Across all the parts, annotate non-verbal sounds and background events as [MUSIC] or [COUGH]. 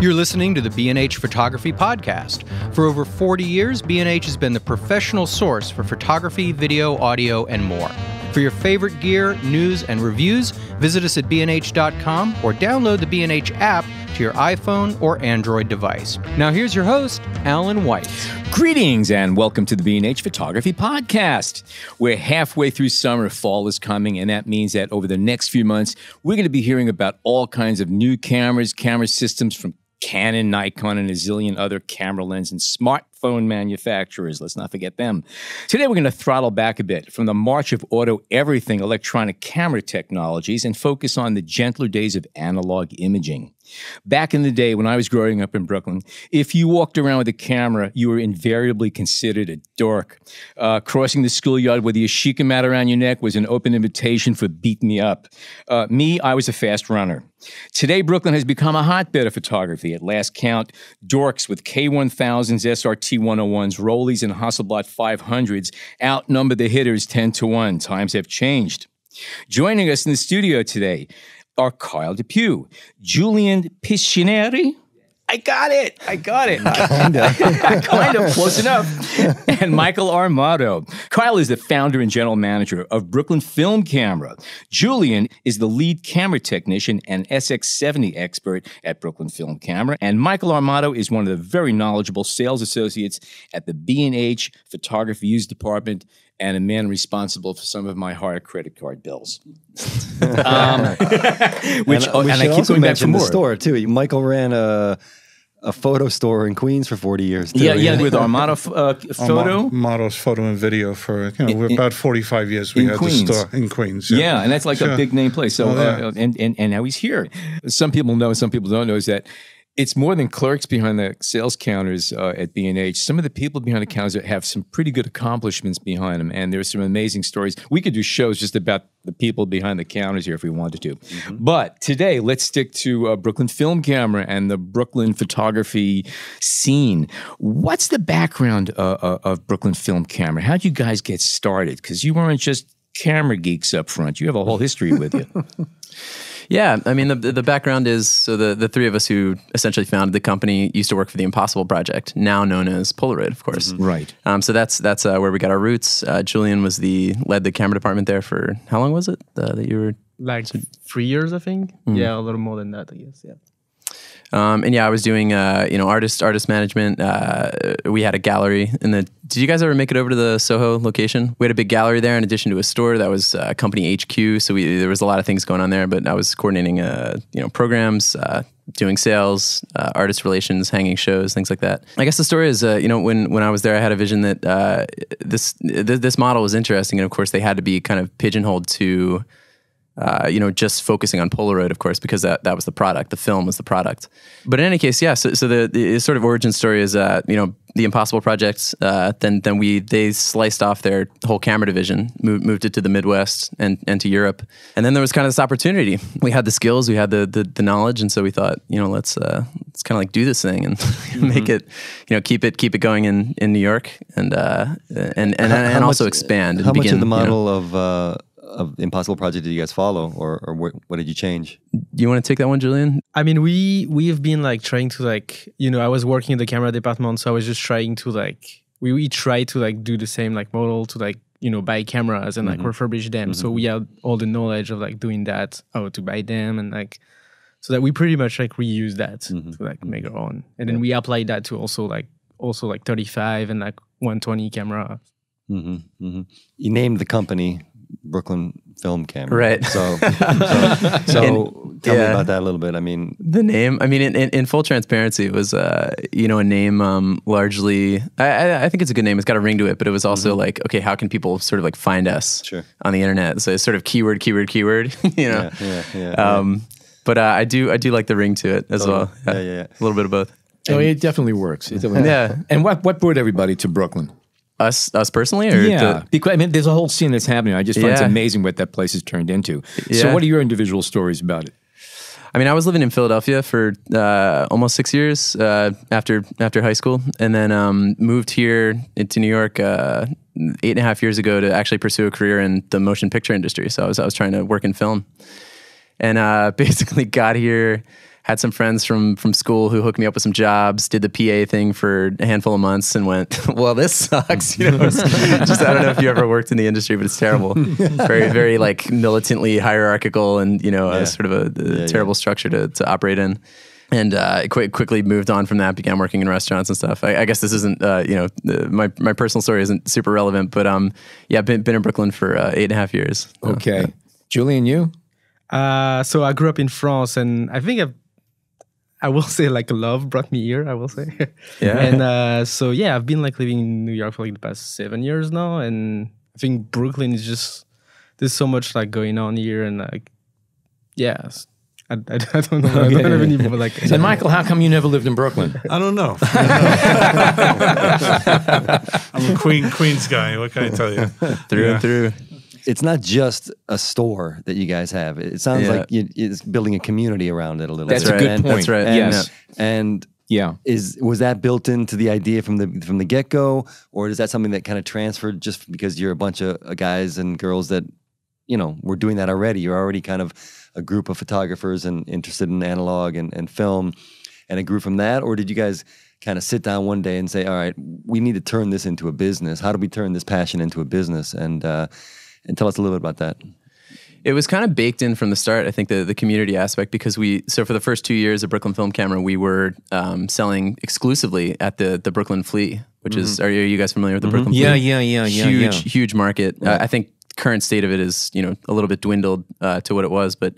You're listening to the B&H Photography Podcast. For over 40 years, B&H has been the professional source for photography, video, audio, and more. For your favorite gear, news, and reviews, visit us at bnh.com or download the B&H app to your iPhone or Android device. Now here's your host, Alan White. Greetings and welcome to the B&H Photography Podcast. We're halfway through summer, fall is coming, and that means that over the next few months, we're going to be hearing about all kinds of new cameras, camera systems from Canon, Nikon, and a zillion other camera lens and smartphone manufacturers. Let's not forget them. Today, we're going to throttle back a bit from the march of auto everything electronic camera technologies and focus on the gentler days of analog imaging. Back in the day when I was growing up in Brooklyn, if you walked around with a camera, you were invariably considered a dork. Uh, crossing the schoolyard with a Yashica mat around your neck was an open invitation for beat me up. Uh, me, I was a fast runner. Today, Brooklyn has become a hotbed of photography. At last count, dorks with K1000s, SRT 101s, Rolleies, and Hasselblad 500s outnumber the hitters 10 to 1. Times have changed. Joining us in the studio today are Kyle DePew, Julien Piscineri. I got it. I got it. [LAUGHS] kind of. [LAUGHS] kind of close enough. [LAUGHS] And Michael Armato. Kyle is the founder and general manager of Brooklyn Film Camera. Julien is the lead camera technician and SX70 expert at Brooklyn Film Camera. And Michael Armato is one of the very knowledgeable sales associates at the B&H Photography Use Department and a man responsible for some of my higher credit card bills. um, [LAUGHS] [LAUGHS] which and, uh, and I keep going back for more. The store too. Michael ran a a photo store in Queens for 40 years. Too. Yeah, yeah, with Armato uh, photo. Armato's photo and video for you know, in, about 45 years we had Queens. the store in Queens. Yeah, yeah and that's like sure. a big name place. So, oh, yeah. uh, and, and, and now he's here. Some people know, some people don't know is that it's more than clerks behind the sales counters uh, at B&H. Some of the people behind the counters have some pretty good accomplishments behind them, and there's some amazing stories. We could do shows just about the people behind the counters here if we wanted to. Mm-hmm. But today, let's stick to uh, Brooklyn Film Camera and the Brooklyn photography scene. What's the background uh, uh of Brooklyn Film Camera? How'd you guys get started? Because you weren't just camera geeks up front. You have a whole history with you. [LAUGHS] Yeah, I mean the the background is so the the three of us who essentially founded the company used to work for the Impossible Project, now known as Polaroid, of course. Mm-hmm. Right. Um, so that's that's uh, where we got our roots. Uh, Julien was the led the camera department there for how long was it uh, that you were like three years, I think. Mm. Yeah, a little more than that, I guess. Yeah. Um, and yeah, I was doing uh, you know artist artist management. Uh, we had a gallery in the. Did you guys ever make it over to the Soho location? We had a big gallery there in addition to a store that was uh, company HQ. So we, there was a lot of things going on there. But I was coordinating uh, you know programs, uh, doing sales, uh, artist relations, hanging shows, things like that. I guess the story is, you know, when when I was there, I had a vision that this th- this model was interesting, and of course, they had to be kind of pigeonholed to uh, you know, just focusing on Polaroid, of course, because that, that was the product. The film was the product. But in any case, yeah. So, so the, the sort of origin story is, uh, you know, the Impossible projects. Uh, then then we they sliced off their whole camera division, moved, moved it to the Midwest and and to Europe. And then there was kind of this opportunity. We had the skills, we had the the, the knowledge, and so we thought, you know, let's uh, let's kind of like do this thing and [LAUGHS] mm-hmm. make it, you know, keep it keep it going in in New York and uh, and and, how, and, how also much, expand. And how begin, much of the model you know, of of Impossible Project did you guys follow, or or what, what did you change? Do you want to take that one, Julien? I mean, we we've been like trying to like you know I was working in the camera department, so I was just trying to like we we try to like do the same like model to like you know buy cameras and like mm-hmm. refurbish them. Mm-hmm. So we had all the knowledge of like doing that, how to buy them, and like so that we pretty much like reuse that mm-hmm. to like make our own, and then yeah. we apply that to also like also like 35 and like 120 camera. Mm-hmm. Mm-hmm. You named the company Brooklyn film camera. Right. So, [LAUGHS] so, so and, tell yeah. me about that a little bit. I mean, the name. I mean, in, in, in full transparency, it was uh, you know a name um, largely. I, I, think it's a good name. It's got a ring to it, but it was also mm-hmm. like, okay, how can people sort of like find us sure. on the internet? So it's sort of keyword, keyword, keyword. [LAUGHS] you know. Yeah, yeah, yeah, um, yeah. But uh, I do, I do like the ring to it as totally. well. Yeah, yeah, yeah, A little bit of both. Oh, it definitely works. It definitely yeah. And what what brought everybody to Brooklyn? Us, us personally, or yeah, because I mean, there's a whole scene that's happening. I just find yeah. it's amazing what that place has turned into. Yeah. So, what are your individual stories about it? I mean, I was living in Philadelphia for uh, almost six years uh, after after high school, and then um, moved here into New York uh, eight and a half years ago to actually pursue a career in the motion picture industry. So I was I was trying to work in film, and uh, [LAUGHS] basically got here had some friends from from school who hooked me up with some jobs. Did the PA thing for a handful of months and went, [LAUGHS] well, this sucks. You know, just I don't know if you ever worked in the industry, but it's terrible. very very like militantly hierarchical and you know yeah. sort of a, a yeah, terrible yeah. structure to to operate in and uh, quick, quickly moved on from that. Began working in restaurants and stuff. I, I guess this isn't, uh, you know, my my personal story isn't super relevant, but um, yeah, been been in Brooklyn for uh, eight and a half years. Okay, Julien, you? Uh, so I grew up in France, and I think I've, I will say like love brought me here. I will say, yeah. And uh, so yeah, I've been like living in New York for like the past seven years now, and I think Brooklyn is just there's so much like going on here, and like yeah, I, I, [LAUGHS] I don't know. Okay. I don't have any like. And Michael, how come you never lived in Brooklyn? I don't know. [LAUGHS] I'm a Queen Queens guy. What can I tell you? [LAUGHS] through yeah. and through. It's not just a store that you guys have. It sounds yeah. like you, it's building a community around it a little. That's bit. a good and, point. That's right. And, yes. And yeah, is was that built into the idea from the from the get go, or is that something that kind of transferred just because you're a bunch of guys and girls that you know were doing that already? You're already kind of a group of photographers and interested in analog and, and film, and it grew from that? Or did you guys kind of sit down one day and say, all right, we need to turn this into a business? How do we turn this passion into a business? And uh, and tell us a little bit about that. It was kind of baked in from the start. I think the the community aspect because we so for the first two years of Brooklyn Film Camera, we were um, selling exclusively at the the Brooklyn Flea, which mm-hmm. is are you, guys familiar with the mm-hmm. Brooklyn yeah, Flea? Yeah, yeah, yeah, huge yeah. huge market. Uh, I think current state of it is you know a little bit dwindled uh, to what it was, but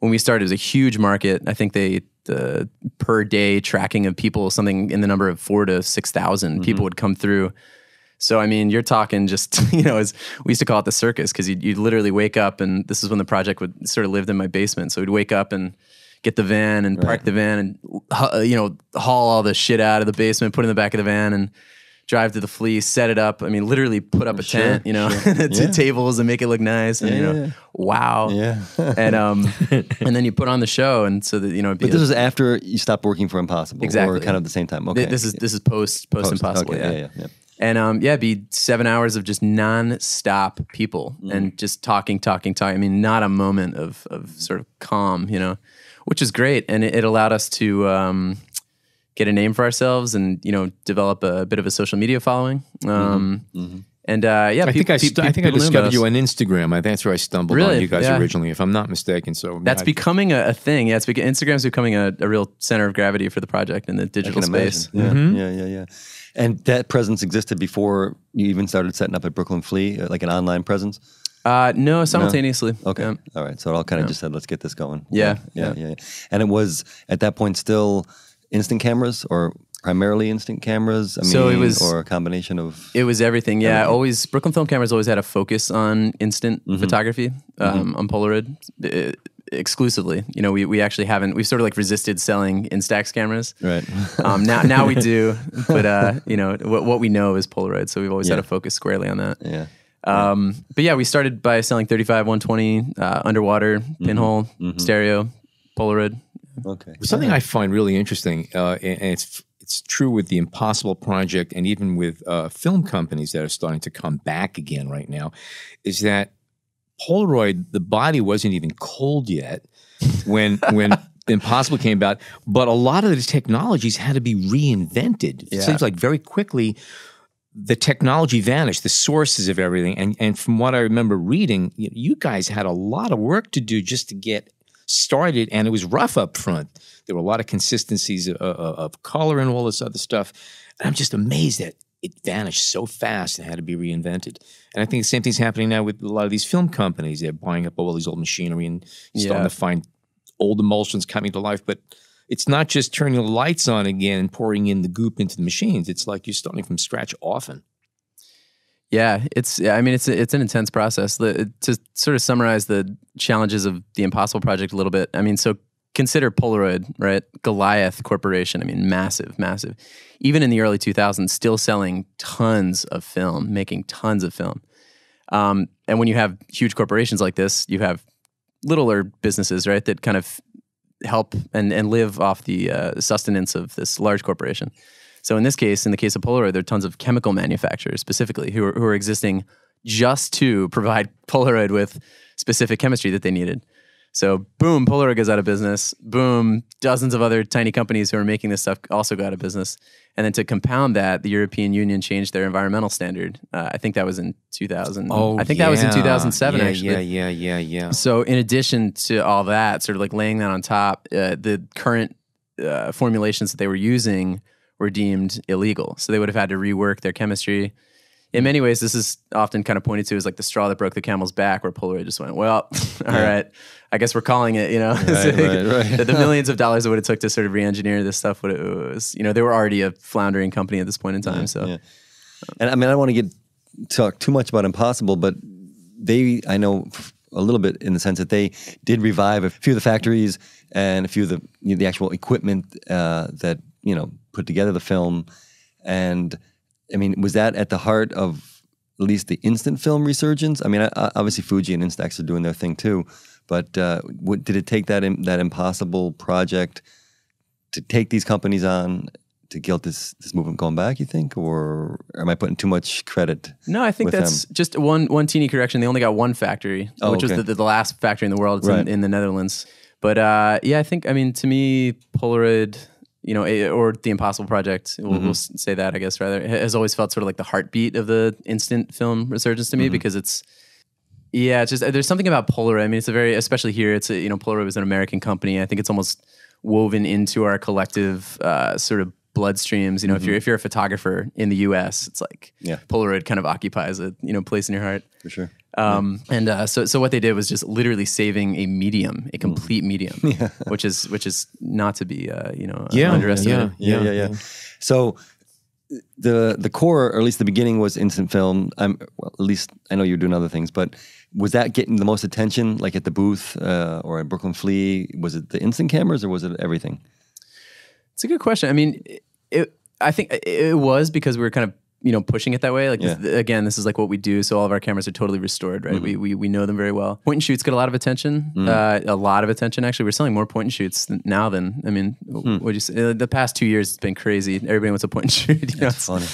when we started, it was a huge market. I think they the per day tracking of people something in the number of four to six thousand mm-hmm. people would come through. So I mean, you're talking just [LAUGHS] you know, as we used to call it the circus because you'd, you'd literally wake up and this is when the project would sort of lived in my basement. So we'd wake up and get the van and park right. the van and you know haul all the shit out of the basement, put it in the back of the van and drive to the flea, set it up. I mean, literally put up a sure, tent, you know, sure. [LAUGHS] yeah. tables and make it look nice. And, yeah, you know, wow. Yeah. and, um, [LAUGHS] and then you put on the show. And so that, you know, but this is after you stopped working for Impossible. Exactly. Or kind of the same time. Okay. This is, this is post, post, post Impossible. Okay. Yeah. yeah. yeah. And um, yeah, be seven hours of just non-stop people mm. and just talking, talking, talking. I mean, not a moment of of sort of calm, you know, which is great, and it, it allowed us to um, get a name for ourselves and you know develop a bit of a social media following. Mm-hmm. Um, mm-hmm. And uh, yeah, I think I, st- I think I discovered you on Instagram. I think that's where I stumbled really? on you guys yeah. originally, if I'm not mistaken. So that's becoming a, a, thing. Yeah, it's beca- Instagram's becoming a, a, real center of gravity for the project in the digital space. Yeah. Mm-hmm. yeah, yeah, yeah. And that presence existed before you even started setting up at Brooklyn Flea, uh, like an online presence. Uh, no, simultaneously. No? Okay, yeah. all right. So it all kind of yeah. just said, "Let's get this going." Yeah. Yeah, yeah, yeah, And it was at that point still instant cameras or primarily instant cameras? I mean, so it was, or a combination of. It was everything. Yeah, everything. always Brooklyn Film Cameras always had a focus on instant mm-hmm. photography um, mm-hmm. on Polaroid. Uh, exclusively, you know, we, we actually haven't. We've sort of like resisted selling Instax cameras. Right. um, now now we do, [LAUGHS] but uh, you know what, what we know is Polaroid, so we've always yeah. had a focus squarely on that. Yeah. Um, but yeah, we started by selling 35, 120, uh, underwater, mm-hmm. pinhole, mm-hmm. stereo, Polaroid. Okay. Something I find really interesting, uh, and it's it's true with the Impossible Project and even with uh, film companies that are starting to come back again right now, is that Polaroid, the body wasn't even cold yet when [LAUGHS] when Impossible came about, but a lot of the technologies had to be reinvented. It yeah. seems like very quickly the technology vanished, the sources of everything. And and from what I remember reading, you guys had a lot of work to do just to get started, and it was rough up front. There were a lot of consistencies of, of color and all this other stuff. And I'm just amazed that it vanished so fast and had to be reinvented. And I think the same thing's happening now with a lot of these film companies. They're buying up all these old machinery and starting to find old emulsions coming to life. But it's not just turning the lights on again and pouring in the goop into the machines. It's like you're starting from scratch often. Yeah, it's. I mean, it's it's an intense process. The, to sort of summarize the challenges of the Impossible Project a little bit. I mean, so consider Polaroid, right? Goliath Corporation. I mean, massive, massive. Even in the early 2000s, still selling tons of film, making tons of film. Um, and when you have huge corporations like this, you have littler businesses, right, that kind of help and, and live off the uh, sustenance of this large corporation. So in this case, in the case of Polaroid, there are tons of chemical manufacturers specifically who are, who are existing just to provide [LAUGHS] Polaroid with specific chemistry that they needed. So boom, Polaroid goes out of business. Boom, dozens of other tiny companies who are making this stuff also go out of business. And then to compound that, the European Union changed their environmental standard. Uh, I think that was in 2000. Oh, I think that was in 2007. Yeah, actually. Yeah, yeah, yeah, yeah. So, in addition to all that, sort of like laying that on top, uh, the current uh, formulations that they were using were deemed illegal. So, they would have had to rework their chemistry. In many ways, this is often kind of pointed to as like the straw that broke the camel's back, where Polaroid just went, well, [LAUGHS] all right, I guess we're calling it, you know, [LAUGHS] right, right. the, the [LAUGHS] millions of dollars it would have took to sort of re-engineer this stuff. What it was, you know, they were already a floundering company at this point in time. so, Yeah. And I mean, I don't want to get talk too much about Impossible, but they, I know a little bit in the sense that they did revive a few of the factories and a few of the you know, the actual equipment uh, that you know put together the film. And I mean, was that at the heart of at least the instant film resurgence? I mean, I- obviously Fuji and Instax are doing their thing too, but uh, what, did it take that im- that Impossible project to take these companies on? To get this this movement going back, you think, or am I putting too much credit? No, I think that's just one one teeny correction. They only got one factory, Oh, which okay. was the, the last factory in the world. It's Right. in, in the Netherlands. But uh, yeah, I think I mean to me, Polaroid, you know, eh, or the Impossible Project, we'll, Mm-hmm. we'll say that I guess rather has always felt sort of like the heartbeat of the instant film resurgence to me Mm-hmm. because it's. Yeah, it's just there's something about Polaroid. I mean, it's a very, especially here. It's a, you know, Polaroid is an American company. I think it's almost woven into our collective uh, sort of bloodstreams. You know, if you're if you're a photographer in the U.S., it's like Mm-hmm. Yeah. Polaroid kind of occupies a you know place in your heart. For sure. Um, and uh, so so what they did was just literally saving a medium, a complete medium, [LAUGHS] which is which is not to be uh, you know Yeah, underestimated. Yeah, yeah, yeah. So the the core, or at least the beginning, was instant film. I'm well, at least I know you're doing other things, but was that getting the most attention, like at the booth uh, or at Brooklyn Flea? Was it the instant cameras, or was it everything? It's a good question. I mean, it, I think it was because we were kind of you know pushing it that way. Like this, again, this is like what we do. So all of our cameras are totally restored, right? We, we we know them very well. Point and shoots get a lot of attention. Uh, a lot of attention actually. We're selling more point and shoots now than I mean, what you say? Uh, The past two years it's been crazy. Everybody wants a point and shoot. [LAUGHS] You know, Funny.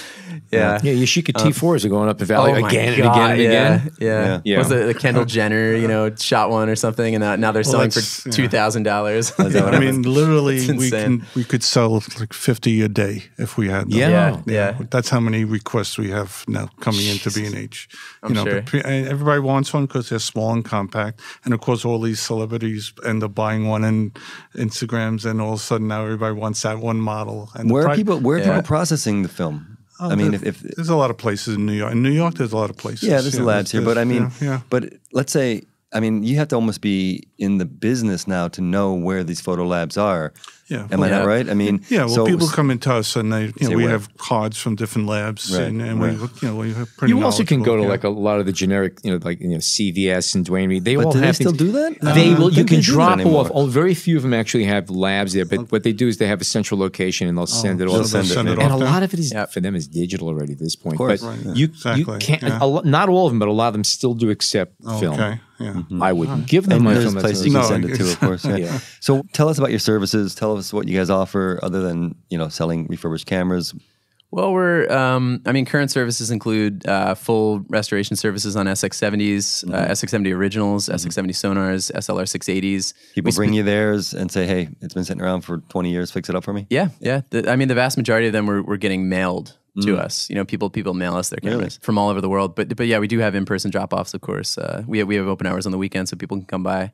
Yeah. Yeah, Yashica um, T4s are going up the valley Oh my again and again and yeah, again. Yeah, Yeah. Was the, the Kendall Jenner, you know, shot one or something, and now, now they're selling that's- for two thousand dollars. I mean, [LAUGHS] literally, we can we could sell like fifty a day if we had them. Yeah. yeah, yeah. That's how many requests we have now coming into B and H. I'm You know, sure. but eh, everybody wants one because they're small and compact, and of course, all these celebrities end up buying one in Instagrams, and all of a sudden now everybody wants that one model. And the Where are people? Where are Yeah. people processing the film? Oh, I mean, if, if there's a lot of places in New York. In New York, there's a lot of places. yeah, there's the labs here, but I mean, yeah, yeah. but let's say, I mean, you have to almost be in the business now to know where these photo labs are. Yeah. Am I Yeah. not right? I mean, Yeah, well, so people come into us and they, you know, we where? have cards from different labs, Right, and, and right. we, you know, we have pretty. You also can go to knowledgeable, like a lot of the generic, you know, like you know CVS and Duane Reade. They But all do they have still things- do that? They Uh, will. You can they do that drop off. Oh, very few of them actually have labs there. But what they do is they have a central location and they'll send it so off. they'll send it and a lot of it is Yep. for them is digital already at this point. course. but Right, you Exactly, you can't. yeah. A, lo- not all of them, but a lot of them still do accept film. Okay, yeah. I wouldn't give them And my film. that's places you can send it to, of course. Yeah. [LAUGHS] Yeah. So tell us about your services. Tell us what you guys offer, other than you know selling refurbished cameras. Well, we're, um, I mean, current services include uh, full restoration services on SX70s, uh, SX70 originals, SX70 sonars, SLR 680s. People bring you theirs and say, "Hey, it's been sitting around for 20 years. Fix it up for me." Yeah, yeah. The, I mean, the vast majority of them were, were getting mailed to us. You know, people people mail us their cameras from all over the world. But but yeah, we do have in person drop offs, of course. Uh, we have, we have open hours on the weekend, so people can come by.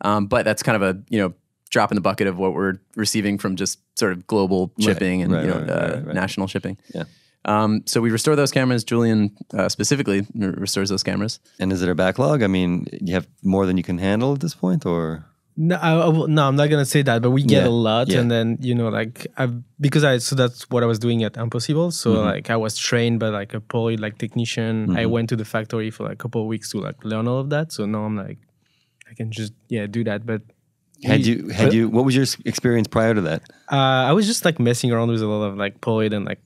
Um, but that's kind of a you know drop in the bucket of what we're receiving from just sort of global shipping and right, you know right, uh, right, right. national shipping. Yeah. Um, so we restore those cameras. Julien uh, specifically restores those cameras. And is it a backlog? I mean, you have more than you can handle at this point, or No, I, I, no, I'm not gonna say that, but we get Yeah, a lot, yeah. and then you know, like I because I so that's what I was doing at Impossible. So Mm-hmm. like I was trained by like a poly like technician. I went to the factory for like a couple of weeks to like learn all of that. So now I'm like, I can just yeah do that. But had you had you? What was your experience prior to that? Uh, I was just like messing around with a lot of like Polaroid and like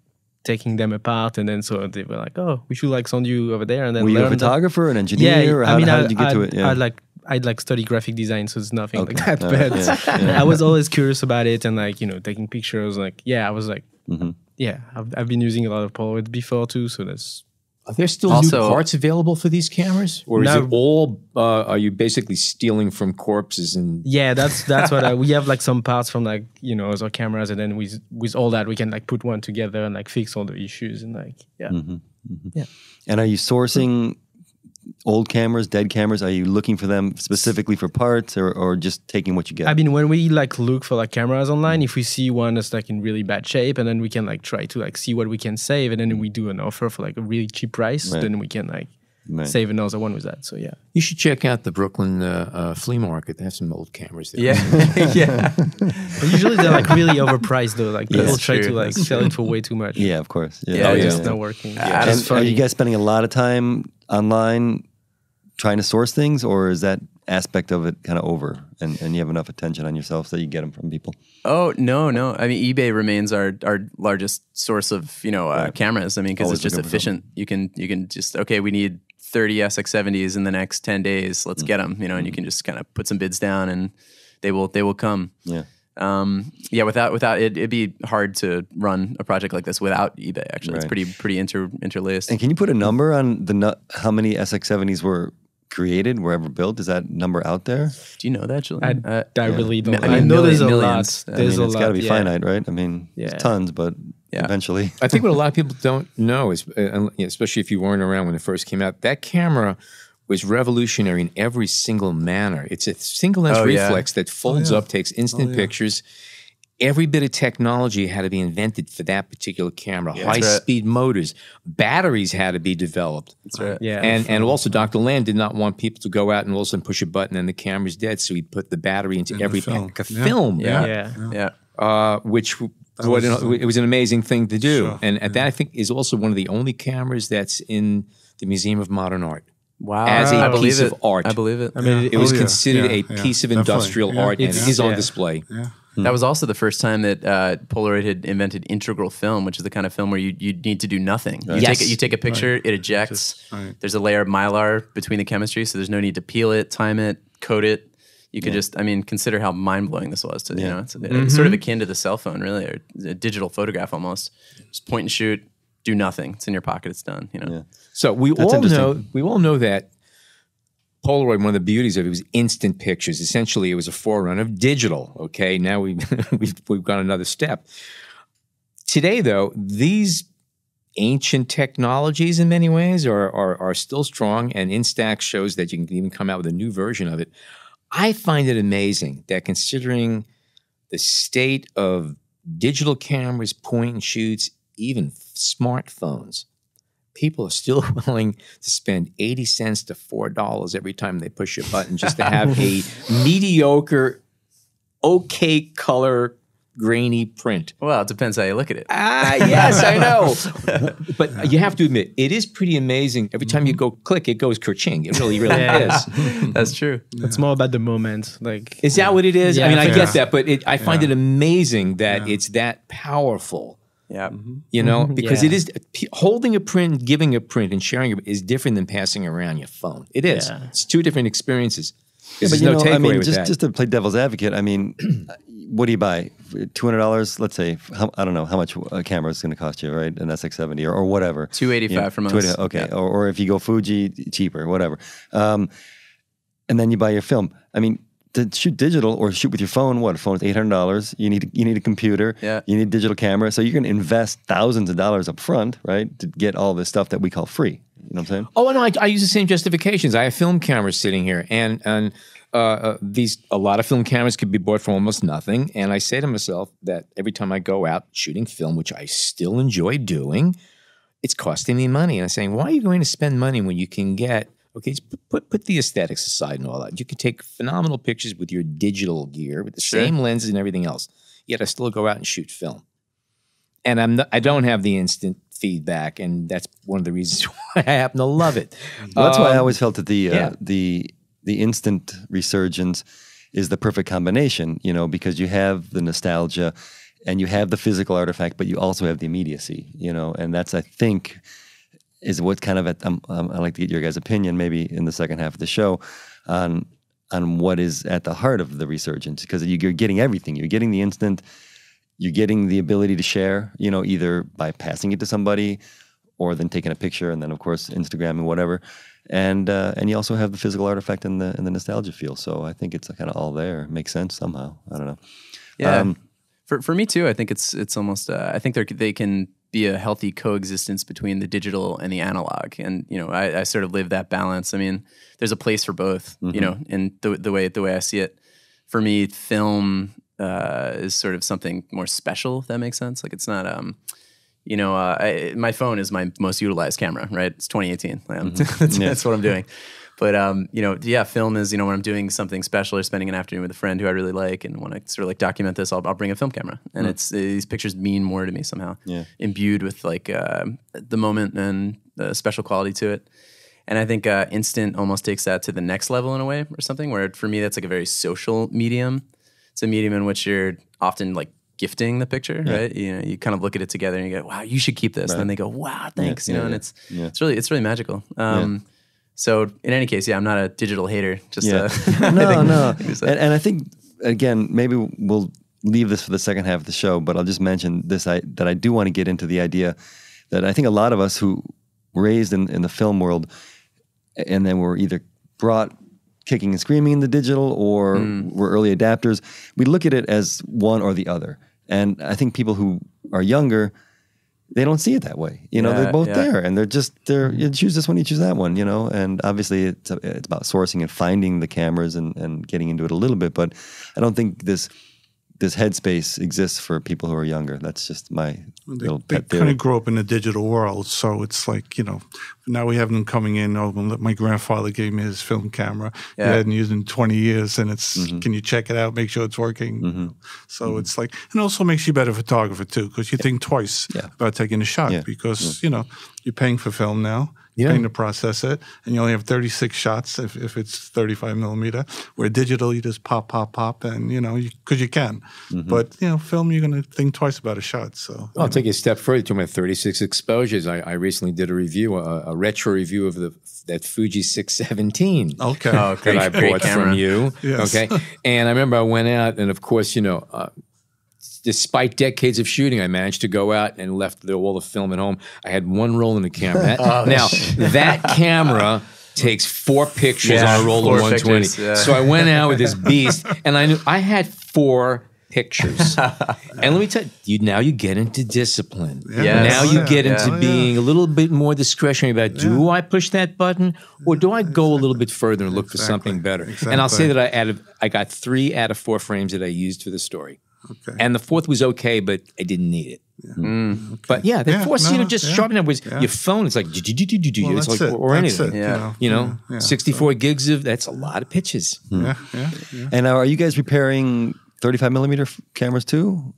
taking them apart, and then so they were like, oh, we should like send you over there, and then Were you a learn that- photographer, an engineer? yeah, how, I mean, how I, did you get to I'd- it? Yeah. I'd like I'd like study graphic design, so it's nothing Okay. like that. But yeah, yeah. [LAUGHS] I was always curious about it, and like you know, taking pictures. Like yeah, I was like, Mm-hmm. yeah, I've, I've been using a lot of Polaroid before too, so that's Are there still Also- new parts available for these cameras, or is No. it all? Uh, are you basically stealing from corpses and? Yeah, that's that's what I, [LAUGHS] we have like some parts from like you know other cameras, and then with with all that we can like put one together and like fix all the issues and like yeah. And are you sourcing old cameras, dead cameras? Are you looking for them specifically for parts, or, or just taking what you get? I mean, when we like look for like cameras online, if we see one that's like in really bad shape, and then we can like try to like see what we can save, and then we do an offer for like a really cheap price, Right. then we can like Right. save another one with that. So yeah, You should check out the Brooklyn uh, uh, flea market. They have some old cameras there. Yeah, [LAUGHS] [LAUGHS] yeah. usually they're like really overpriced though. Like people That's try to true. like sell it for way too much. yeah, of course. Yeah, yeah, oh, it's yeah. just not working. Yeah, Yeah, And are you guys spending a lot of time online trying to source things, or is that aspect of it kind of over, and, and you have enough attention on yourself so you get them from people? Oh no, no. I mean, eBay remains our our largest source of you know uh, cameras. I mean, because it's just efficient. You can you can just okay, we need 30 SX70s in the next 10 days. Let's get 'em, get them. You know, and you can just kind of put some bids down, and they will they will come. Yeah. Um, yeah, without without it, it'd be hard to run a project like this without eBay. Actually, it's pretty pretty inter interlaced. And can you put a number on the nu- how many SX70s were created, were ever built? Is that number out there? Do you know that, Julien? I, Uh, I really don't. I I, mean, know there's a millions. lot. I There's I mean, a it's lot. got to be yeah. finite, right? I mean, Yeah. tons, but Yeah. eventually. I think what a lot of people don't know is, uh, especially if you weren't around when it first came out, that camera was revolutionary in every single manner. It's a single lens Oh, yeah. reflex that folds up, takes instant pictures. Every bit of technology had to be invented for that particular camera. High right. speed motors, batteries had to be developed. That's right. Yeah, And and also Dr. Land did not want people to go out and all of a sudden push a button and the camera's dead. So he put the battery into every film. pack of Yeah. film. Yeah. yeah. Yeah. uh, which what an- it was an amazing thing to do, Sure, and, and that I think is also one of the only cameras that's in the Museum of Modern Art. Wow. As a I believe piece it. of art. I believe it. I mean, It was yeah, considered yeah, a yeah, piece of definitely. industrial Yeah. art, and It's- is on display. Yeah. That was also the first time that uh, Polaroid had invented integral film, which is the kind of film where you, you need to do nothing. You, Yes. take, a- you take a picture, it ejects. right. There's a layer of mylar between the chemistry, so there's no need to peel it, time it, coat it. You could just, I mean, consider how mind blowing this was. To you know, it's, it's sort of akin to the cell phone, really, or a digital photograph almost. Just point and shoot, do nothing. It's in your pocket. It's done. You know. So we all know we all know that Polaroid. One of the beauties of it was instant pictures. Essentially, it was a forerunner of digital. Okay, now we [LAUGHS] we've, we've gone another step. Today, though, these ancient technologies in many ways are, are are still strong, and Instax shows that you can even come out with a new version of it. I find it amazing that considering the state of digital cameras, point and shoots, even smartphones, people are still [LAUGHS] willing to spend 80 cents to $4 every time they push a button just to have a [LAUGHS] mediocre, okay color, grainy print. Well, it depends how you look at it. Ah, yes, I know. [LAUGHS] but you have to admit, it is pretty amazing. Every time you go click, it goes kerching. It really, really Yeah. is. That's true. It's more about the moment. Like Is that what it is? I mean, I fair. get that, but it, I find it amazing that it's that powerful. Yeah. You know, because Yeah. it is p- holding a print, giving a print, and sharing it is different than passing around your phone. It is. Yeah. It's two different experiences. Yeah, but you no know, takeaway I mean, just that. just to play devil's advocate, I mean, [CLEARS THROAT] what do you buy? Two hundred dollars, let's say. How, I don't know how much a camera is going to cost you, right? An SX70 or, or whatever. 285 from us. 280 Okay, or, or if you go Fuji, cheaper, whatever. Um, and then you buy your film. I mean, to shoot digital or shoot with your phone, what? A phone is eight hundred dollars. You need you need a computer. Yeah. You need a digital camera. So you're going to invest thousands of dollars up front, right, to get all this stuff that we call free. You know what I'm saying? Oh no, I, I use the same justifications. I have film cameras sitting here, and and uh, uh, these a lot of film cameras could be bought for almost nothing. And I say to myself that every time I go out shooting film, which I still enjoy doing, it's costing me money. And I'm saying, why are you going to spend money when you can get okay? Put put, the aesthetics aside and all that. You can take phenomenal pictures with your digital gear with the same lenses and everything else. Yet I still go out and shoot film, and I'm not, I don't have the instant feedback, and that's one of the reasons [LAUGHS] why I happen to love it. [LAUGHS] Well, that's why I Um, always felt that the uh, yeah. the the instant resurgence is the perfect combination. You know, because you have the nostalgia and you have the physical artifact, but you also have the immediacy. You know, and that's I think is what kind of at, um, um, I like to get your guys' opinion maybe in the second half of the show on on what is at the heart of the resurgence because you, you're getting everything. You're getting the instant. You're getting the ability to share. You know, either by passing it to somebody or then taking a picture and then of course Instagram and whatever. And uh, and you also have the physical artifact and the and the nostalgia feel. So I think it's kind of all there. Makes sense somehow. I don't know. Yeah. Um, for for me too, I think it's it's almost. Uh, I think they they can be a healthy coexistence between the digital and the analog, and you know, I, I sort of live that balance. I mean, there's a place for both. You know, in the the way the way I see it. For me, film uh, is sort of something more special. If that makes sense. Like it's not. Um, you know, uh, I, my phone is my most utilized camera. Right, it's 2018. Um, [LAUGHS] that's, that's what I'm doing. But um, you know, yeah, film is you know when I'm doing something special or spending an afternoon with a friend who I really like and want to sort of like document this, I'll, I'll bring a film camera, and it's these pictures mean more to me somehow. Yeah. imbued with like uh, the moment and the special quality to it. And I think uh, instant almost takes that to the next level in a way, or something. Where for me, that's like a very social medium. It's a medium in which you're often like gifting the picture, right? You know, you kind of look at it together and you go, "Wow, you should keep this," and then they go, "Wow, thanks," you yeah, know, and it's yeah. it's really it's really magical. Um, So in any case, yeah, I'm not a digital hater. Just Yeah. uh, [LAUGHS] [LAUGHS] no, no. [LAUGHS] it uh, And, and I think again, maybe we'll leave this for the second half of the show, but I'll just mention this: I, that I do want to get into the idea that I think a lot of us who raised in, in the film world, and then were either brought kicking and screaming in the digital or were early adapters, we look at it as one or the other. And I think people who are younger. They don't see it that way, you know. Yeah, they're both yeah. there, and they're just they're you choose this one, you choose that one, you know. And obviously, it's it's about sourcing and finding the cameras and, and getting into it a little bit. But I don't think this this headspace exists for people who are younger. That's just my They, little they pet kind theory. of grew up in a digital world, so it's like you know. Now we have them coming in. Oh, my grandfather gave me his film camera. Yeah. He hadn't used it in twenty years, and it's. Mm-hmm. Can you check it out? Make sure it's working. So it's like, and also makes you a better photographer too, because you think twice Yeah. about taking a shot Yeah. because you know you're paying for film now. Yeah. Paying to process it, and you only have 36 shots if, if it's 35 millimeter. Where digital, you just pop, pop, pop, and you know, you because you, can. Mm-hmm. But you know, film, you're going to think twice about a shot. So I'll take it a step further to my 36 exposures. I, I recently did a review, a, a retro review of the that Fuji 617 [LAUGHS] okay, Oh, great, that I bought from you. Yes. Okay, and I remember I went out, and of course, you know. Uh, Despite decades of shooting, I managed to go out and left the, all the film at home. I had one roll in the camera. That- [LAUGHS] Oh, now [LAUGHS] that camera takes four pictures Yeah, on a roll of 120. pictures, yeah. So I went out with this beast, and I knew I had four pictures. [LAUGHS] and let me tell you, you, now you get into discipline. Yes. Now you get Yeah. into yeah. being a little bit more discretionary about do I push that button or do I go a little bit further and look for something better? And I'll say that I added, I got three out of four frames that I used for the story. Okay. And the fourth was okay, but I didn't need it. Mm. But yeah, they Yeah, force you no, to just yeah, sharpen up with yeah. your phone. It's like. Well, it's like, it. or That's anything. it, Yeah. You know, yeah, 64 gigs of, that's a lot of pitches. Yeah, yeah, yeah. And uh, are you guys repairing 35 millimeter f- cameras too?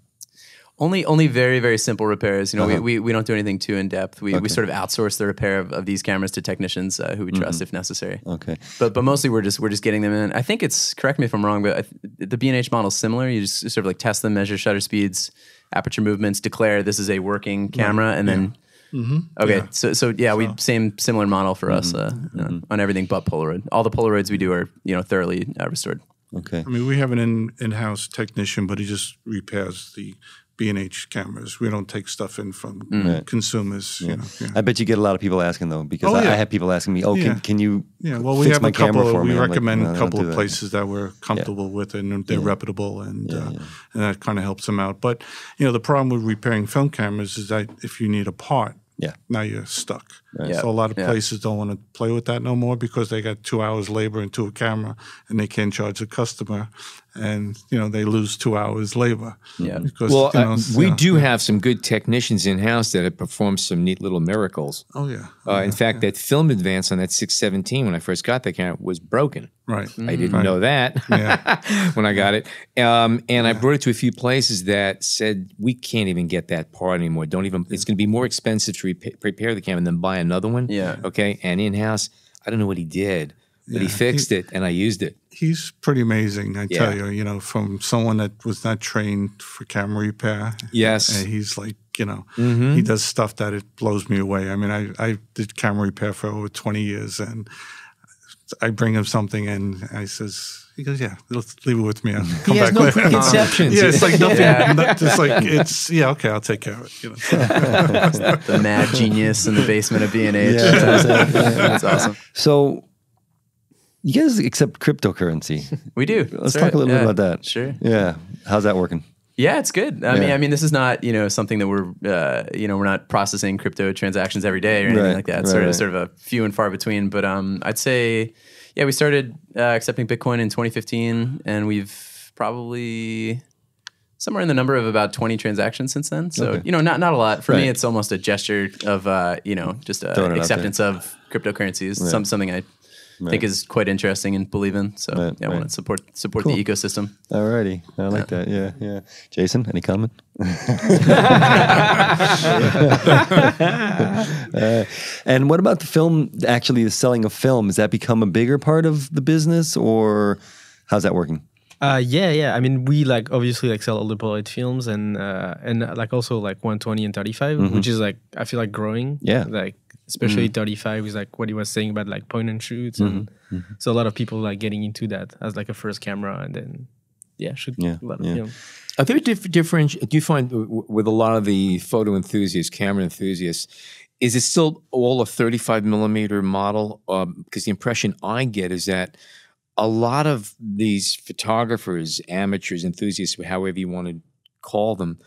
Only, only very, very simple repairs. You know, Uh-huh. we, we, we don't do anything too in depth. We, we sort of outsource the repair of, of these cameras to technicians uh, who we trust Mm-hmm. if necessary. Okay. But but mostly we're just we're just getting them in. I think it's correct me if I'm wrong, but I th- the B and H model is similar. You just sort of like test them, measure shutter speeds, aperture movements, declare this is a working camera, and then Mm-hmm. okay. So so yeah, we same similar model for us uh, uh, on everything but Polaroid. All the Polaroids we do are you know thoroughly uh, restored. Okay. I mean, we have an in in-house technician, but he just repairs the B and H cameras. We don't take stuff in from consumers. You know, yeah. I bet you get a lot of people asking though, because Oh, I, I have people asking me, "Oh, Yeah. can, can you Yeah, well, we fix have my a couple. camera for we me?" I'm like, recommend "No, I a don't couple of that." places that we're comfortable with, and they're reputable, and uh, and that kind of helps them out. But you know, the problem with repairing film cameras is that if you need a part, Yeah. now you're stuck. Yeah. So a lot of Yeah. places don't want to play with that no more because they got two hours labor into a camera, and they can't charge the customer, and you know they lose two hours labor. Yeah. Because Well, you know, uh, we yeah. do have some good technicians in house that have performed some neat little miracles. Oh yeah. Uh, in fact, that film advance on that 617 when I first got that camera was broken. right. I didn't know that Yeah. [LAUGHS] when I got it. Um, and I brought it to a few places that said, we can't even get that part anymore. Don't even, it's going to be more expensive to repa- prepare the camera than buy another one. Yeah. Okay. And in house, I don't know what he did, but he Yeah. fixed it and I used it. He's pretty amazing, I tell you. You know, from someone that was not trained for camera repair. Yes. And he's like, you know, Mm-hmm. he does stuff that it blows me away. I mean, I, I did camera repair for over 20 years and I bring him something, and I says, he goes, yeah, let's leave it with me. I'll come He has back no later. [LAUGHS] preconceptions. yeah, it's like nothing. not- just like [LAUGHS] it's yeah, okay, I'll take care of it. You know. [LAUGHS] the mad genius in the basement of B and H. That's awesome. So, you guys accept cryptocurrency? [LAUGHS] We do. Let's That's talk right. a little Yeah. bit about that. Sure. Yeah, how's that working? Yeah, it's good. I mean, I mean, this is not you know something that we're uh, you know we're not processing crypto transactions every day or anything Right, like that. It's right, sort of right. sort of a few and far between. But um, I'd say, yeah, we started uh, accepting Bitcoin in 2015, and we've probably somewhere in the number of about 20 transactions since then. So Okay. you know, not not a lot. For me, it's almost a gesture of uh, you know just uh, Throwing it out acceptance of cryptocurrencies. Some something I. think is quite interesting and believe in. So Right, yeah, I want to support support Cool. the ecosystem. Alrighty, I like that. Yeah, yeah. Jason, any comment? [LAUGHS] [LAUGHS] Uh, and what about the film? Actually, the selling of film has that become a bigger part of the business, or how's that working? Uh, yeah, yeah. I mean, we like obviously like sell all the Polaroid films and uh, and uh, like also like 120 and 35, which is like I feel like growing. Yeah. Like especially mm-hmm. 35 is like what he was saying about like point and shoots, and mm-hmm. mm-hmm. so a lot of people like getting into that as like a first camera, and then yeah, shoot Yeah, a lot of yeah. film. Are there diff- different? Do you find w- w- with a lot of the photo enthusiasts, camera enthusiasts, is it still all a 35 millimeter model? Um, because the impression I get is that a lot of these photographers, amateurs, enthusiasts, however you want to call them,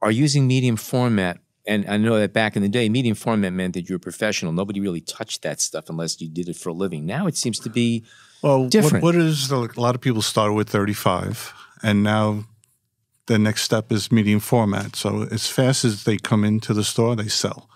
are using medium format. And I know that back in the day, medium format meant that you were professional. Nobody really touched that stuff unless you did it for a living. Now it seems to be Well, what, Different. what is the, a lot of people started with 35, and now the next step is medium format. So as fast as they come into the store, they sell.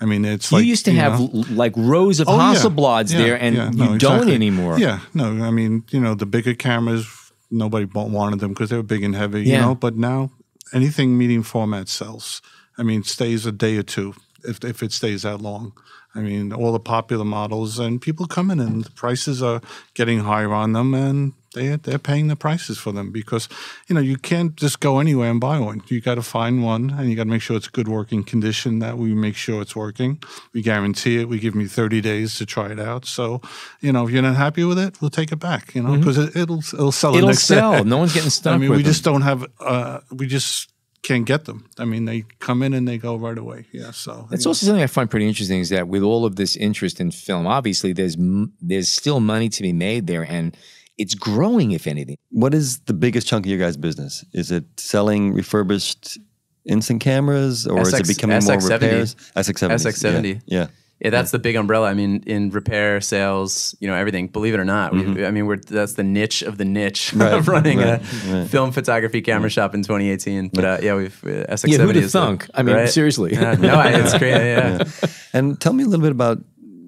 I mean, it's you like used to have know- like rows of Oh. Hasselblads Yeah, there, and yeah, you don't anymore. Yeah, no, I mean, you know, the bigger cameras, nobody wanted them because they were big and heavy, you Yeah. know. But now, anything medium format sells. I mean, stays a day or two if if it stays that long. I mean, all the popular models and people come in and the prices are getting higher on them, and they they're paying the prices for them because you know you can't just go anywhere and buy one. You got to find one, and you got to make sure it's good working condition. That we make sure it's working. We guarantee it. We give you thirty days to try it out. So, you know, if you're not happy with it, we'll take it back. You know, because it, it'll it'll sell. It'll next sell. Day. No one's getting [LAUGHS] stuck I mean, we them. just don't have. Uh, we just can't get them. I mean, they come in and they go right away. Yeah. So That's you know. also something I find pretty interesting is that with all of this interest in film, obviously there's there's still money to be made there, and it's growing. If anything, What is the biggest chunk of your guys' business? Is it selling refurbished instant cameras, or is it SX becoming more SX70. repairs? SX70. SX70. Yeah. yeah. Yeah, that's the big umbrella. I mean, in repair, sales, you know, everything. Believe it or not, we, I mean, we're that's the niche of the niche [LAUGHS] Mm-hmm. Right, of running right, a film photography camera shop in 2018. But uh, yeah, we've uh, SX70 Yeah, who'd have is the- thunk? I mean, seriously. Yeah, no, I, it's great. [LAUGHS] Yeah, And tell me a little bit about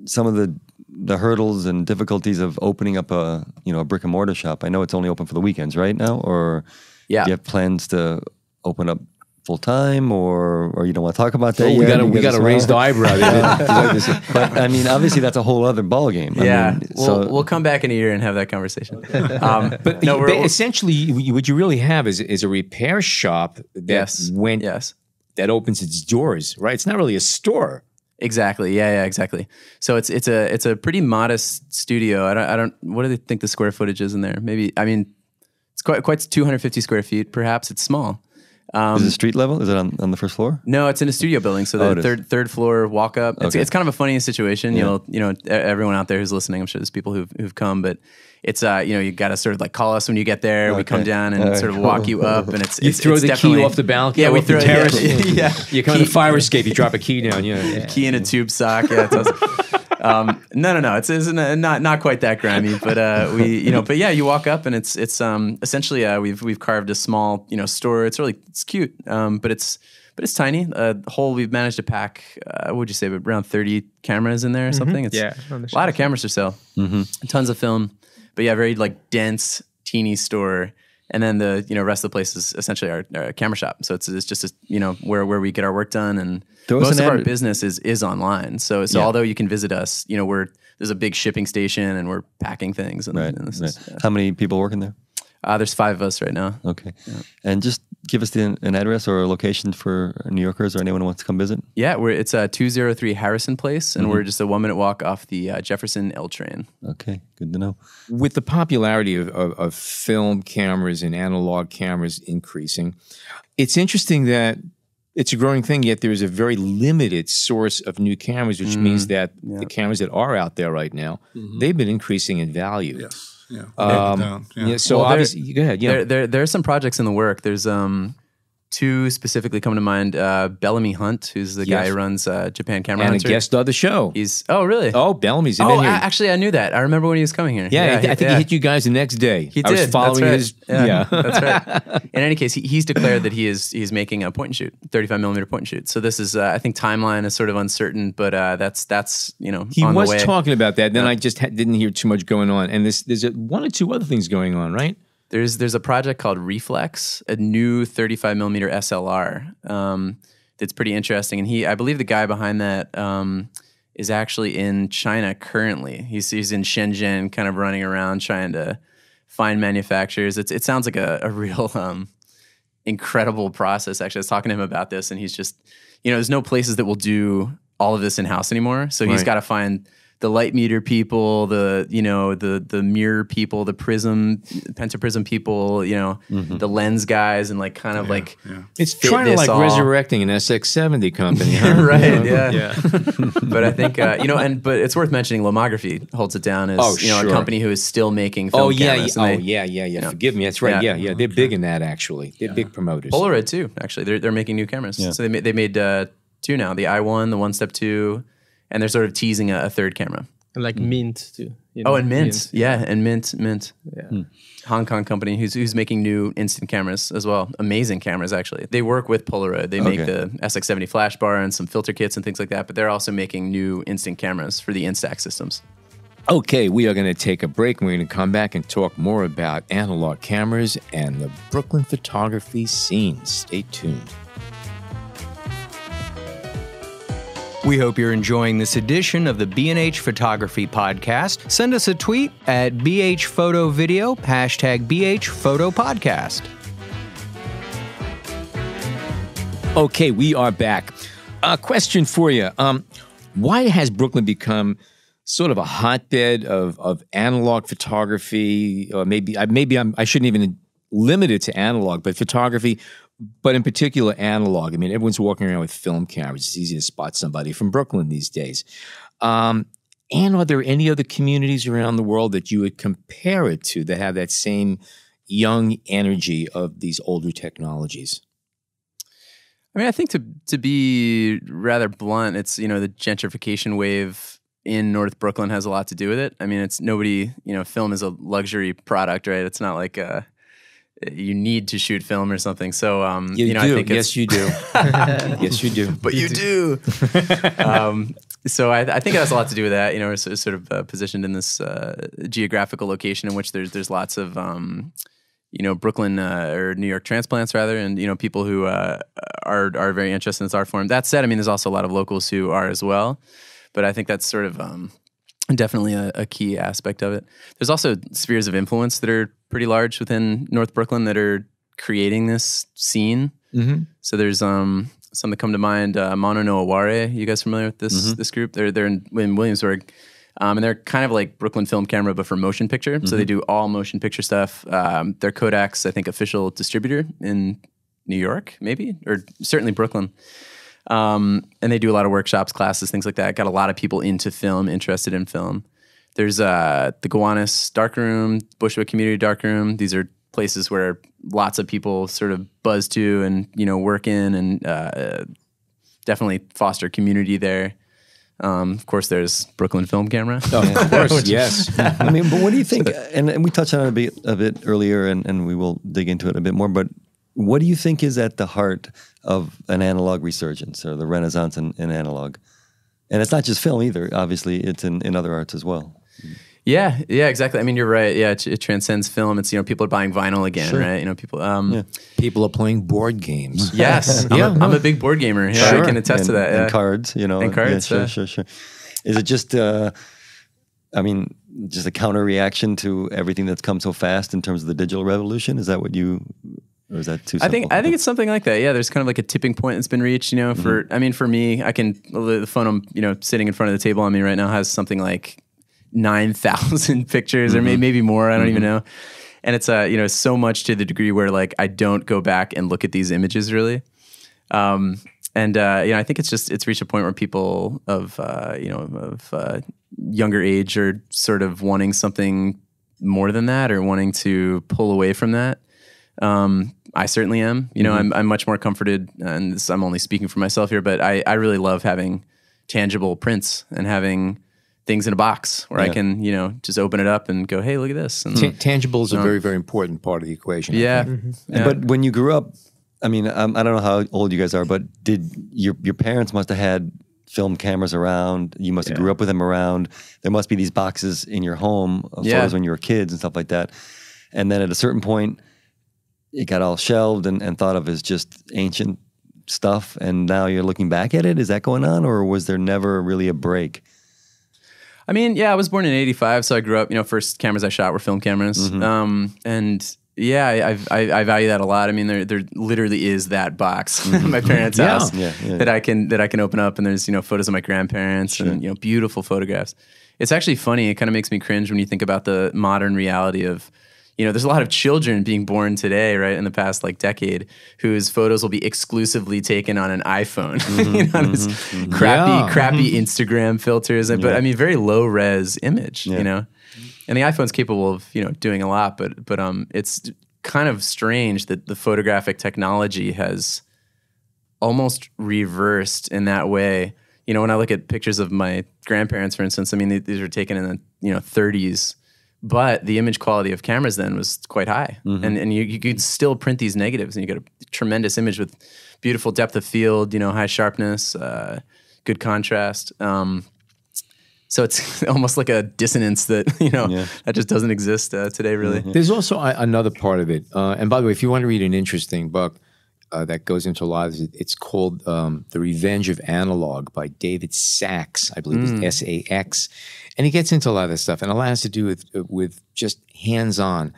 some of the the hurdles and difficulties of opening up a you know a brick and mortar shop. I know it's only open for the weekends right now, or Yeah. do you have plans to open up full time, or or you don't want to talk about that? we got a You we got a smile? raised eyebrow. [LAUGHS] But I mean, obviously that's a whole other ball game. I yeah. mean, we'll, so we'll come back in a year and have that conversation. [LAUGHS] Um, but no, we're, but essentially, what you really have is is a repair shop that yes, went yes. that opens its doors. Right? It's not really a store. Exactly. Yeah, yeah, exactly. So it's it's a it's a pretty modest studio. I don't I don't what do they think the square footage is in there? Maybe I mean it's quite quite 250 square feet. Perhaps it's small. Is it street level? Is it on, on the first floor? No, it's in a studio building. So the Oh, it is. third third floor walk up. It's, Okay. it's kind of a funny situation. You'll you know e- everyone out there who's listening. I'm sure there's people who've who've come, but it's uh you know you got to sort of like call us when you get there. We come down and All right, sort of walk you up, and it's You it's, throw it's the key definitely- off the balcony, Yeah, we throw the throw terrace. Yeah, [LAUGHS] yeah. You come in Key- the fire [LAUGHS] escape. You drop a key down. Yeah. key in a tube sock. Yeah, it's awesome. [LAUGHS] um, no, no, no. It's, it's n- not not quite that grimy, but uh, we, you know, but yeah, you walk up and it's it's um, essentially uh, we've we've carved a small you know store. It's really it's cute, um, but it's but it's tiny. Uh, whole we've managed to pack. Uh, what would you say? Around thirty cameras in there or something. It's Yeah, on the a lot of cameras to sell. Tons of film, but yeah, very like dense, teeny store. And then the you know rest of the place is essentially our, our camera shop. So it's, it's just a, you know where where we get our work done, and There was most an of our business is is online. So so Yeah. although you can visit us, you know we're there's a big shipping station and we're packing things. And, Right. and this right. is, yeah. How many people working there? uh, there's five of us right now. Okay. And just give us the, an address or a location for New Yorkers or anyone who wants to come visit? Yeah, we're it's uh, 203 Harrison Place, and we're just a one minute walk off the uh, Jefferson L train. Okay, good to know. With the popularity of, of, of film cameras and analog cameras increasing, it's interesting that it's a growing thing, yet there's a very limited source of new cameras, which means that the cameras that are out there right now, they've been increasing in value. Yes. Yeah. Um, yeah. yeah, so Well, obviously, go ahead. Yeah. There, there, there are some projects in the work. There's um, two specifically come to mind. Uh, Bellamy Hunt, who's the guy who runs uh, Japan Camera and a guest of the show. He's oh really? oh, Bellamy's Oh, here. actually, I knew that. I remember when he was coming here. yeah, I, he- I think he hit you guys the next day. He did. I was following That's his. right. Yeah, [LAUGHS] that's right. [LAUGHS] In any case, he, he's declared that he is he's making a point and shoot, 35 millimeter point and shoot. So this is, uh, I think, timeline is sort of uncertain, but uh, that's that's you know He on was the way. talking about that. Then I just ha- didn't hear too much going on. And this, there's a, one or two other things going on, right? There's there's a project called Reflex, a new 35 millimeter SLR. Um, that's pretty interesting, and he, I believe, the guy behind that um, is actually in China currently. He's he's in Shenzhen, kind of running around trying to find manufacturers. It's it sounds like a, a real um, incredible process. Actually, I was talking to him about this, and he's just, you know, there's no places that will do all of this in house anymore. So he's got to find the light meter people, the you know the the mirror people, the prism, pentaprism people, you know, the lens guys, and like kind of like It's fit trying to like all. resurrecting an SX70 company, [LAUGHS] huh? right, yeah. yeah. [LAUGHS] but I think uh, you know, and but it's worth mentioning. Lomography holds it down as Oh, you know sure. a company who is still making film Oh yeah, cameras. yeah. and oh they- yeah, yeah, yeah. Forgive me. That's right. Yeah, Yeah. yeah. They're big in that actually. They're big promoters. Polaroid too. Actually, they're they're making new cameras. So they made they made uh, two now: the i1, the One Step Two, and they're sort of teasing a, a third camera. And like hmm. mint too. you Oh, and Mint, yeah, and Mint, Mint, Yeah. Hmm. Hong Kong company who's who's making new instant cameras as well. Amazing cameras, actually. They work with Polaroid. They make Okay. the SX70 flash bar and some filter kits and things like that. But they're also making new instant cameras for the Instax systems. Okay, we are going to take a break we're going to come back and talk more about analog cameras and the Brooklyn photography scene. Stay tuned. We hope you're enjoying this edition of the B&H Photography Podcast. Send us a tweet at BH Photo Video, hashtag BH Photo Podcast. Okay, we are back. A question for you. Um, why has Brooklyn become sort of a hotbed of, of analog photography? Or maybe maybe I'm, I shouldn't even limit it to analog, but photography, but in particular analog. I mean, everyone's walking around with film cameras. It's easy to spot somebody from Brooklyn these days. Um, and are there any other communities around the world that you would compare it to that have that same young energy of these older technologies? I mean, I think to to be rather blunt, it's you know the gentrification wave in North Brooklyn has a lot to do with it. I mean, it's nobody you know, film is a luxury product, right? It's not like uh, you need to shoot film or something. So um, You, you know, do. I think yes, you do. [LAUGHS] yes, you do. but you do. [LAUGHS] um, so I, I think it has a lot to do with that. You know, we're sort sort of uh, positioned in this uh, geographical location in which there's there's lots of um, you know Brooklyn uh, or New York transplants rather, and you know people who uh, are are very interested in this art form. That said, I mean, there's also a lot of locals who are as well, but I think that's sort of um, definitely a, a key aspect of it. There's also spheres of influence that are pretty large within North Brooklyn that are creating this scene. So there's um some that come to mind. Uh, Mono no Aware. You guys familiar with this this group? They're they're in, in Williamsburg, um, and they're kind of like Brooklyn Film Camera, but for motion picture. So they do all motion picture stuff. Um, they're Kodak's, I think, official distributor in New York, maybe or certainly Brooklyn. Um, and they do a lot of workshops, classes, things like that. Got a lot of people into film, interested in film. There's uh, the Gowanus Darkroom, Bushwick Community Darkroom. These are places where lots of people sort of buzz to and you know work in and uh, definitely foster community there. Um, of course, there's Brooklyn Film Camera. [LAUGHS] Of course, yes. [LAUGHS] I mean, but what do you think? And, and we touched on it a bit, a bit earlier, and, and we will dig into it a bit more. But what do you think is at the heart of an analog resurgence or the renaissance in, in analog? And it's not just film either. Obviously, it's in, in other arts as well. Yeah, yeah, exactly. I mean, you're right. Yeah, it, it transcends film. It's you know people are buying vinyl again, right? You know, people. Um, People are playing board games. [LAUGHS] Yes, [LAUGHS] I'm, a, I'm a big board gamer. Yeah, I can attest and, to that. And cards, you know. And yeah, cards, sure, yeah. sure, sure. Is it just, uh, I mean, just a counter reaction to everything that's come so fast in terms of the digital revolution? Is that what you or is that too? I think? I think it's something like that. Yeah, there's kind of like a tipping point that's been reached. You know, for I mean, for me, I can the phone I'm you know sitting in front of the table on me right now has something like nine thousand [LAUGHS] pictures or maybe maybe more. I don't even know. And it's uh you know so much to the degree where like I don't go back and look at these images really. Um, and uh, you know, I think it's just it's reached a point where people of uh, you know of uh, younger age are sort of wanting something more than that, or wanting to pull away from that. Um, I certainly am. You know, I'm I'm much more comforted, and this, I'm only speaking for myself here, but I I really love having tangible prints and having things in a box where I can you know just open it up and go, hey, look at this. And Ta- tangible is a very, very important part of the equation. Yeah, think. yeah. But when you grew up, I mean, um, I don't know how old you guys are, but did your your parents must have had film cameras around? You must have grew up with them around. There must be these boxes in your home of Yeah. photos when you were kids and stuff like that. And then at a certain point, it got all shelved and, and thought of as just ancient stuff. And now you're looking back at it. Is that going on, or was there never really a break? I mean, yeah, I was born in '85, so I grew up. You know, first cameras I shot were film cameras, um, and yeah, I, I, I value that a lot. I mean, there there literally is that box [LAUGHS] in my parents' Yeah. house Yeah, yeah. that I can that I can open up, and there's you know photos of my grandparents and you know beautiful photographs. It's actually funny. It kind of makes me cringe when you think about the modern reality of. You know, there's a lot of children being born today, right, in the past like decade, whose photos will be exclusively taken on an iPhone. [LAUGHS] you mm-hmm, know, this mm-hmm, mm-hmm. crappy, Yeah. crappy Instagram filters, and but I mean, very low res image. You know, and the iPhone's capable of you know doing a lot, but but um, it's kind of strange that the photographic technology has almost reversed in that way. You know, when I look at pictures of my grandparents, for instance, I mean, these were taken in the you know 30s, but the image quality of cameras then was quite high, and and you, you could still print these negatives, and you get a tremendous image with beautiful depth of field, you know, high sharpness, uh, good contrast. Um, so it's [LAUGHS] almost like a dissonance that [LAUGHS] you know that just doesn't exist uh, today, really. There's also a, another part of it. Uh, and by the way, if you want to read an interesting book uh, that goes into a lot of this, it's called um, The Revenge of Analog by David Sax. I believe it's S A X. And he gets into a lot of this stuff. And a lot has to do with, with just hands on.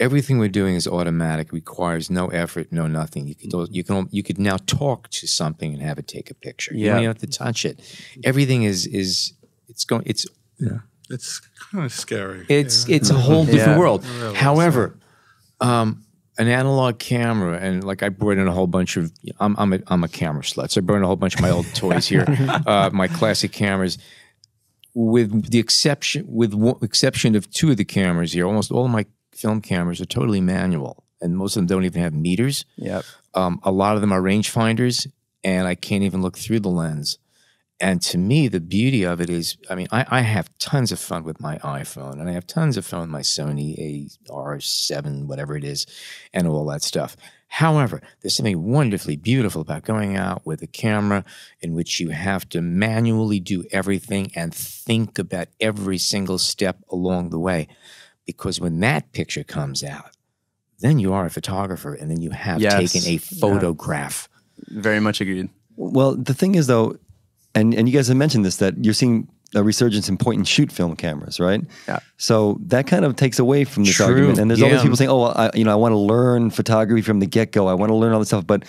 Everything we're doing is automatic, requires no effort, no nothing. You could you can you could now talk to something and have it take a picture. Yeah. You don't have to touch it. Everything is is it's going it's Yeah, it's kind of scary. it's it's a whole different Yeah. world. However, um, an analog camera and like I brought in a whole bunch of I'm I'm a, I'm a camera slut. So I brought in a whole bunch of my old [LAUGHS] toys here, uh, my classic cameras. With the exception with one exception of two of the cameras here, almost all of my film cameras are totally manual, and most of them don't even have meters. Yep. Um, a lot of them are rangefinders, and I can't even look through the lens. And to me, the beauty of it is, I mean, I, I have tons of fun with my iPhone, and I have tons of fun with my Sony AR7, whatever it is, and all that stuff. However, there's something wonderfully beautiful about going out with a camera in which you have to manually do everything and think about every single step along the way. Because when that picture comes out, then you are a photographer, and then you have Yes. taken a photograph. Very much agreed. Well, the thing is, though, and and you guys have mentioned this that you're seeing a resurgence in point and shoot film cameras, right? Yeah. So that kind of takes away from this True, argument. And there's all these people saying, "Oh, I, you know, I want to learn photography from the get go. I want to learn all this stuff." But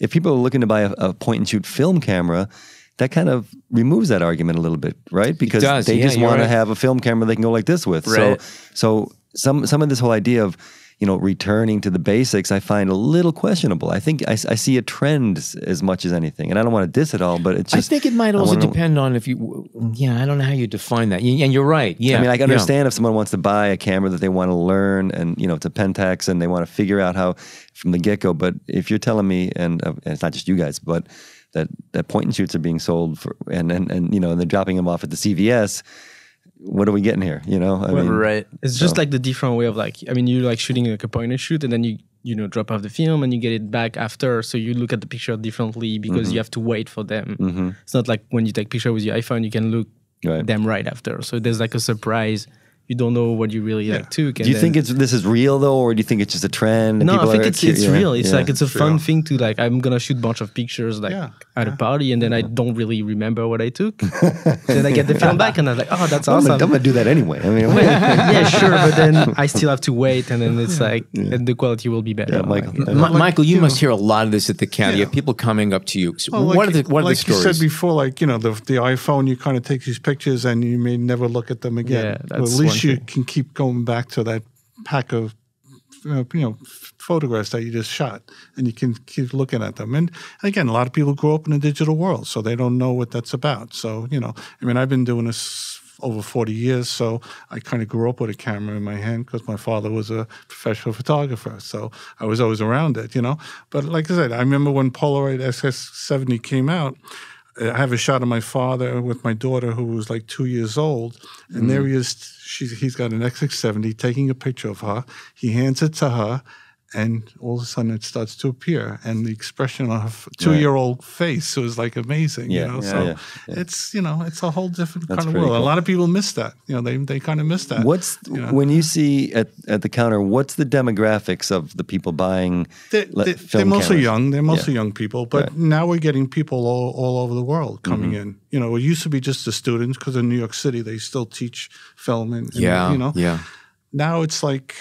if people are looking to buy a, a point and shoot film camera, that kind of removes that argument a little bit, right? Because does, they yeah, just want to have a film camera they can go like this with. Right. So, so some some of this whole idea of you know returning to the basics, I find a little questionable. I think I, I see a trend as, much as anything, and I don't want to diss it all, but it's just I think it might also depend on if you. Yeah, I don't know how you define that. And you're right. Yeah, I mean, I can yeah. understand if someone wants to buy a camera that they want to learn, and you know, it's a Pentax, and they want to figure out how from the get go. But if you're telling me, and, uh, and it's not just you guys, but that that point and shoots are being sold for, and and and you know, and they're dropping them off at the CVS. What are we getting here? You know, I mean, right. It's just like the different way of like I mean you like shooting like a point and shoot and then you you know drop off the film and you get it back after so you look at the picture differently because mm-hmm. you have to wait for them. Mm-hmm. It's not like when you take picture with your iPhone you can look Right. them right after. So there's like a surprise you don't know what you really like took. Do you think it's this is real though, or do you think it's just a trend? no, I think it's cu- it's yeah, real. It's yeah. like it's a fun real. thing to like. I'm gonna shoot a bunch of pictures like Yeah, at a party, and then I don't really remember what I took. [LAUGHS] then I get the film back, and I'm like, oh, that's I'm, awesome. gonna, I'm gonna do that anyway. I mean, [LAUGHS] yeah, [LAUGHS] sure, but then I still have to wait, and then it's like, and the quality will be better. yeah, Michael. Mi- Michael, you, must hear a lot of this at the county. You have people coming up to you. So Well, what like, are the what are the stories? Like you said before, like you know, the the iPhone, you kind of take these pictures and you may never look at them again. Yeah, that's at you thing. can keep going back to that pack of you know photographs that you just shot, and you can keep looking at them. And again, a lot of people grow up in a digital world, so they don't know what that's about. So you know, I mean, I've been doing this over 40 years, so I kind of grew up with a camera in my hand because my father was a professional photographer, so I was always around it, you know. But like I said, I remember when Polaroid SX70 came out. I have a shot of my father with my daughter who was like two years old, and there mm. he is. She's, he's got an SX70 taking a picture of her. He hands it to her, and all of a sudden it starts to appear, and the expression on her two-year-old face was like amazing. Yeah, you know, yeah, so yeah, it's you know it's a whole different That's kind of world. cool. A lot of people miss that. You know, they they kind of miss that. What's you know? when you see at, at the counter? What's the demographics of the people buying? They're, they're, film they're mostly young. They're mostly young people, but Right. Mm-hmm. now we're getting people all, all over the world coming in. You know, it used to be just the students because in New York City they still teach film and, and, yeah, you know. yeah. Now it's like,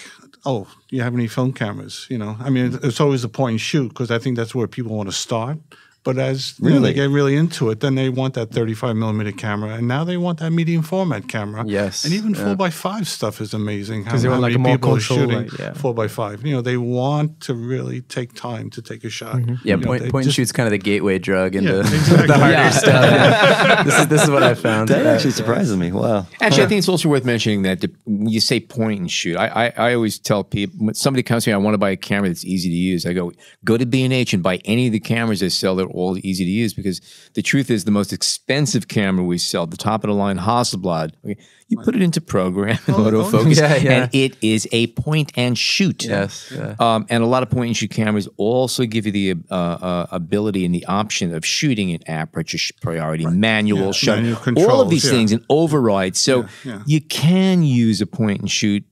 oh, you have any film cameras? You know, I mean, it's always a point and shoot because I think that's where people want to start. But as you know, they get really into it, then they want that 35 millimeter camera, and now they want that medium format camera. Yes, and even yeah. four by five stuff is amazing. Because they how want, like, many a more people shooting like, yeah. four by five? You know, they want to really take time to take a shot. Mm-hmm. Yeah, You know, point, they point and just- shoot's kind of the gateway drug into [LAUGHS] Yeah, exactly. the harder stuff. [LAUGHS] yeah. This is this is what I found. That actually surprises me. Wow. Actually, I think it's also worth mentioning that when you say point and shoot, I, I, I always tell people when somebody comes to me, I want to buy a camera that's easy to use. I go, go to B and H and buy any of the cameras they sell. They're all easy to use because the truth is, the most expensive camera we sell, the top of the line Hasselblad, okay, you put it into program and autofocus, Yeah, yeah. and it is a point and shoot. Yes, yeah. Um, and a lot of point and shoot cameras also give you the uh, uh, ability and the option of shooting in aperture sh- priority, manual Yeah, shutter, all of these yeah. things and override. So yeah. you can use a point and shoot.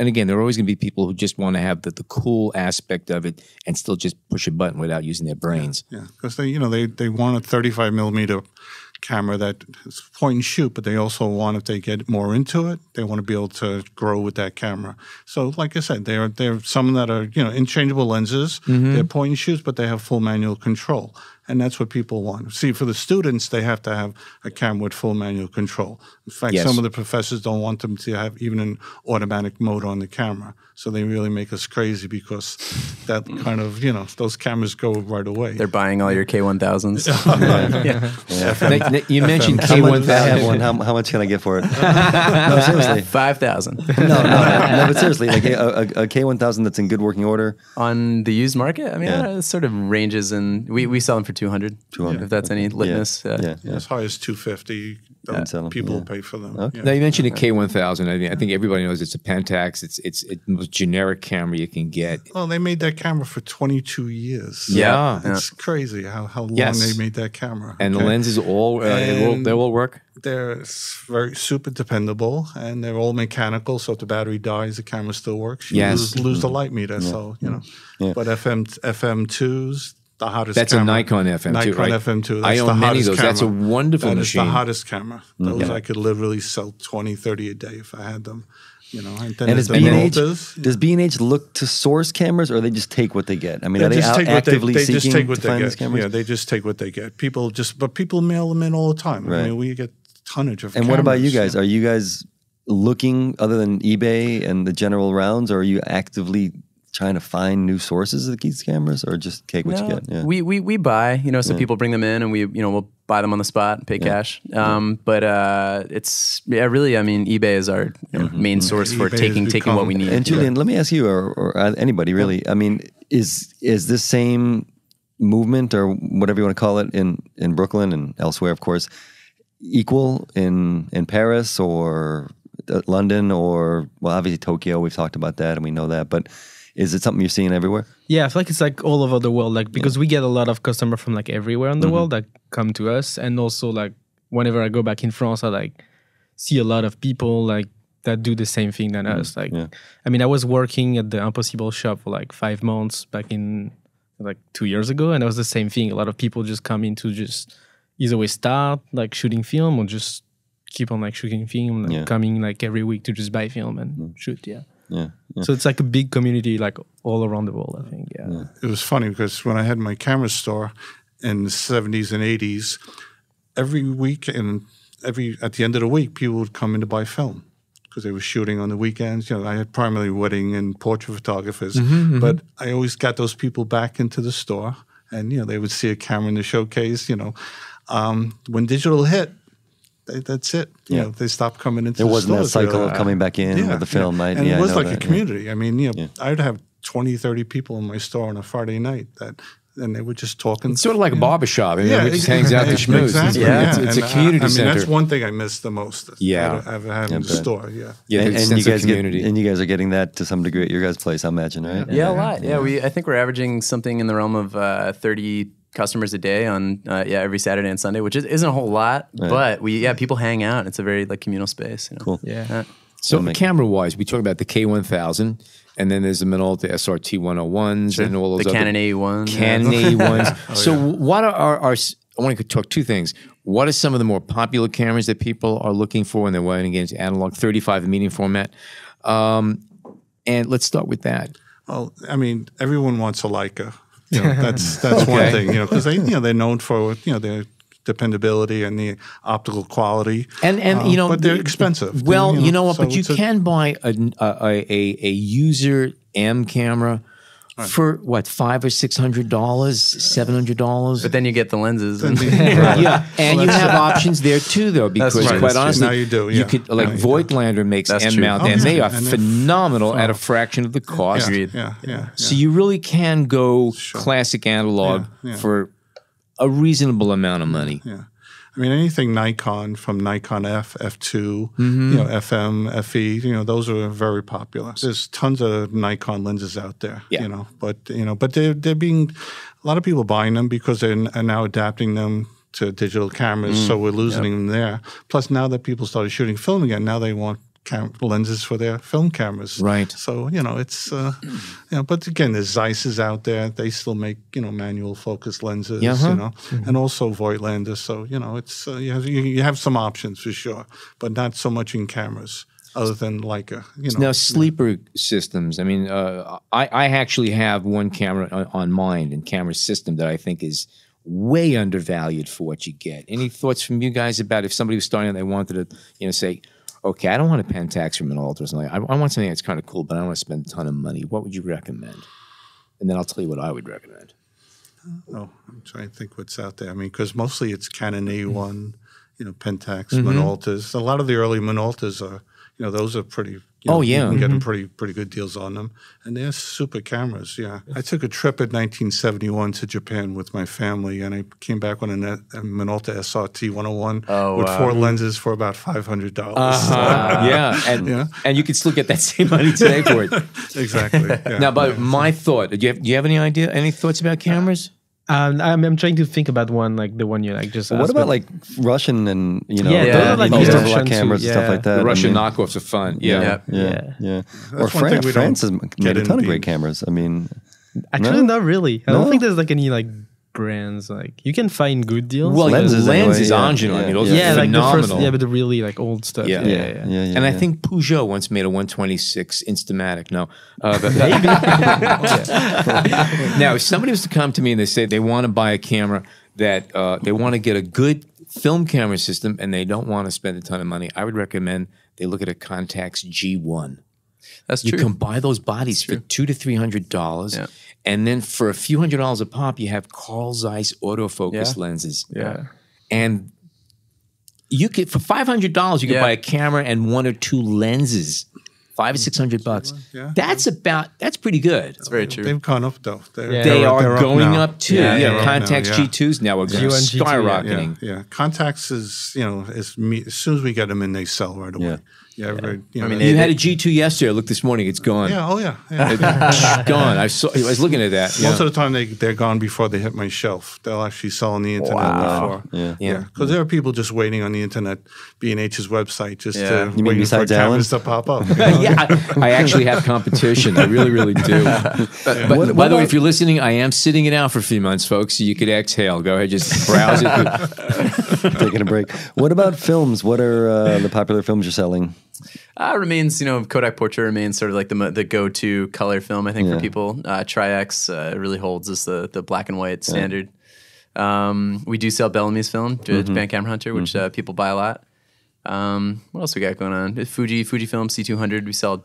And again, there are always going to be people who just want to have the, the cool aspect of it and still just push a button without using their brains. Yeah, because they, you know, they, they want a 35 millimeter camera that is point and shoot, but they also want, if they get more into it, they want to be able to grow with that camera. So, like I said, there there are some that are you know interchangeable lenses. Mm-hmm. They're point and shoots, but they have full manual control, and that's what people want. See, for the students, they have to have a camera with full manual control. In fact, Yes. some of the professors don't want them to have even an automatic mode on the camera. So they really make us crazy because that kind of you know those cameras go right away. They're buying all your K1000s. [LAUGHS] Now, You mentioned How much, I have K1000. one. How, how much can I get for it? [LAUGHS] no, seriously. [LAUGHS] Five thousand No, no, no, no, but seriously, like a, a, a K1000 that's in good working order. on the used market. I mean, Yeah. uh, it sort of ranges, and we, we sell them for two hundred. 200, If that's any litmus. Yeah, uh, yeah, yeah. as high as 250 Yeah. People yeah. Will for them Okay. Yeah. Now you mentioned a K1000. I mean, I think everybody knows it's a Pentax. It's it's it's the most generic camera you can get. well they made that camera for 22 years Yeah. it's crazy how, how long Yes. they made that camera And the lenses all uh, they all, they all work. they're very super dependable and they're all mechanical so if the battery dies the camera still works you Yes. lose, lose the light meter so you know but fm fm2s the hottest That's a. Nikon FM2, Nikon right? FM2. I own many of those. That's a camera. wonderful That is machine. the hottest camera. Mm-hmm. Those I could literally sell 20, 30 a day if I had them. You know, and then And does the B&H, does B&H look to source cameras or they just take what they get? I mean, They are they out what they, actively they seeking just take what to they find get. these cameras? Yeah, they just take what they get. People just, but people mail them in all the time. Right. I mean, we get tonnage of. And what about you cameras, guys? Are you guys looking other than eBay and the general rounds, or are you actively trying to find new sources of these cameras, or just take what you get? Yeah. We, we we buy, you know, so people bring them in and we, you know, we'll buy them on the spot and pay cash. Um, but uh, it's yeah, really, I mean, eBay is our you know, main source for eBay taking taking what we need. And Julien, let me ask you, or, or uh, anybody really. I mean, is is this same movement or whatever you want to call it in in Brooklyn and elsewhere, of course, equal in in Paris or uh, London or well, obviously Tokyo. We've talked about that and we know that, but is it something you're seeing everywhere? Yeah, I feel like it's like all over the world, like because we get a lot of customer from like everywhere in the mm-hmm. world that come to us, and also like whenever I go back in France, I like see a lot of people like that do the same thing than mm-hmm. us. Like, yeah. I mean, I was working at the Impossible shop for like five months back in like two years ago, and it was the same thing. A lot of people just come in to just either way start like shooting film or just keep on like shooting film, like Yeah. coming like every week to just buy film and mm. shoot. Yeah. Yeah. yeah. So it's like a big community, like all around the world. I think. Yeah. it was funny because when I had my camera store in the 70s and 80s, every week and every at the end of the week, people would come in to buy film because they were shooting on the weekends. You know, I had primarily wedding and portrait photographers, but I always got those people back into the store, and you know, they would see a camera in the showcase. You know, um, when digital hit. They- That's it. You Yeah. know, they stopped coming into. There the wasn't that cycle really. of coming back in with the film. yeah. I, and yeah, it was know like a that, yeah. community. I mean, you know, I'd have 20, 30 people in my store on a Friday night that, and they were just talking. It's sort of like a barber shop. I mean, yeah, everybody just hangs out to ex- schmooze. Exactly. It's, Yeah, it's, it's a uh, community I mean, center. that's one thing I miss the most. Yeah. out of, out of having Yeah, the store. Yeah. yeah, and, and you of guys get, and you guys are getting that to some degree at your guys' place, I imagine, right? Yeah, a lot. Yeah, we I think we're averaging something in the realm of uh, thirty customers a day on uh, yeah every Saturday and Sunday, which is, isn't a whole lot, but we yeah people hang out. It's a very like communal space. You know? Cool. Yeah. So make- camera wise, we talk about the K1000, and then there's the Minolta SRT 101s and all those the other Canon A1. yeah. Canon [LAUGHS] A1s. so what are our, our I want to talk two things. What are some of the more popular cameras that people are looking for when they're wanting to get into analog 35 medium format? Um, and let's start with that. Well, I mean, everyone wants a Leica. You know, [LAUGHS] that's that's one thing. You know, because they you know they're known for you know their dependability and the optical quality. And and Uh, you know, but they're the- expensive. Well, you know, what? so but you it's a- can buy a a, a a user M camera for what five or six hundred dollars, seven hundred dollars. But then you get the lenses. And [LAUGHS] yeah, and you have options there too, though, because right, quite that's honestly, Now you do, Yeah. You could like Now you do. Voigtlander makes That's M true. mount, Oh, and they are And phenomenal at a oh. fraction of the cost. yeah, Agreed. yeah, yeah, So you really can go Sure. classic analog Yeah, yeah. for a reasonable amount of money. yeah. I mean, anything Nikon from Nikon F, F2, Mm-hmm. you know, FM, FE, you know, those are very popular. There's tons of Nikon lenses out there, Yeah. you know, but, you know, but they're, they're being, a lot of people buying them because they're n- are now adapting them to digital cameras. Mm, so we're losing them there. Plus, now that people started shooting film again, now they want lenses for their film cameras. Right. So, you know, it's, uh, you know, but again, there's Zeiss is out there. They still make, you know, manual focus lenses, Yeah, huh. you know, and also Voigtlander. So, you know, it's, uh, you, have, you, you have some options for sure, but not so much in cameras other than Leica, you know. Now, sleeper systems. I mean, uh, I, I actually have one camera on, on mine and camera system that I think is way undervalued for what you get. Any thoughts from you guys about if somebody was starting and they wanted to, you know, say, okay, I don't want a Pentax from Minolta or something. I, I want something that's kind of cool, but I don't want to spend a ton of money. What would you recommend? And then I'll tell you what I would recommend. Oh, I'm trying to think what's out there. I mean, because mostly it's Canon Mm-hmm. A1, you know, Pentax, Minoltas. A lot of the early Minoltas are, you know, those are pretty. You know, Oh, yeah. you can get them pretty pretty good deals on them, and they're super cameras. Yeah, I took a trip in 1971 to Japan with my family, and I came back with a, a Minolta SRT 101 Oh, with wow. four lenses for about five hundred dollars. Uh, [LAUGHS] yeah, and Yeah. and you can still get that same money today for it. [LAUGHS] exactly. Yeah. Now, but my thought. Do you have, do you have any idea? Any thoughts about cameras? Um, I'm, I'm trying to think about one like the one you like just. What about like Russian and you know Yeah, those are, like, most good overlock option too, and stuff yeah. like that? The I Russian mean, knockoffs are fun. Yeah. Yeah. Yeah, Yeah. yeah. Or one thing France, France has made a ton of into. great cameras. I mean, Actually, No? not really. I No? don't think there's like any like brands like you can find good deals. Well, Lenses lenses, anyway, yeah, Angelo. I mean, yeah, those yeah, are like the phenomenal. first, yeah, but the really like old stuff. Yeah. Yeah, yeah, yeah, yeah, yeah. yeah. and I think Peugeot once made a 126 Instamatic. No, uh, but [LAUGHS] [LAUGHS] now if somebody was to come to me and they say they want to buy a camera that uh, they want to get a good film camera system and they don't want to spend a ton of money, I would recommend they look at a Contax G1. That's You true. You can buy those bodies for two to three hundred dollars, Yeah. And then for a few hundred dollars a pop, you have Carl Zeiss autofocus Yeah. lenses. Yeah. and you could for five hundred dollars you could Yeah. buy a camera and one or two lenses. Five or six hundred bucks. Yeah. That's about that's pretty good. That's very true. They've gone up though. They're, Yeah. They they're- are they're going now. up too. Yeah, Yeah, they're Contax now, yeah. G2s now are going G1, G2, yeah. skyrocketing. Yeah, yeah. Contax is you know is me, as soon as we get them in, they sell right away. Yeah. Yeah, very, you know, I mean, You had a G2 yesterday. I looked this morning. It's gone. yeah, oh yeah. yeah. [LAUGHS] It's gone. I saw. I was looking at that. Yeah. Most of the time, they they're gone before they hit my shelf. They'll actually sell on the internet before. Yeah. Yeah, because there are people just waiting on the internet, B&H's website, just Yeah. to You mean waiting for besides cameras to pop up. you [LAUGHS] know? yeah, I, I actually have competition. I really, really do. [LAUGHS] But, but What- by what the way, about- if you're listening, I am sitting it out for a few months, folks. So you could exhale. Go ahead, just browse it. [LAUGHS] Taking a break. What about films? What are uh, the popular films you're selling? Uh, remains, you know, Kodak Portra remains sort of like the the go to color film. I think Yeah. for people. Uh, Tri-X uh, really holds as the the black and white standard. Um, we do sell Bellamy's film, Mm-hmm. Japan Camera Hunter, which uh, people buy a lot. Um, what else we got going on? Fuji Fujifilm C200. We sell a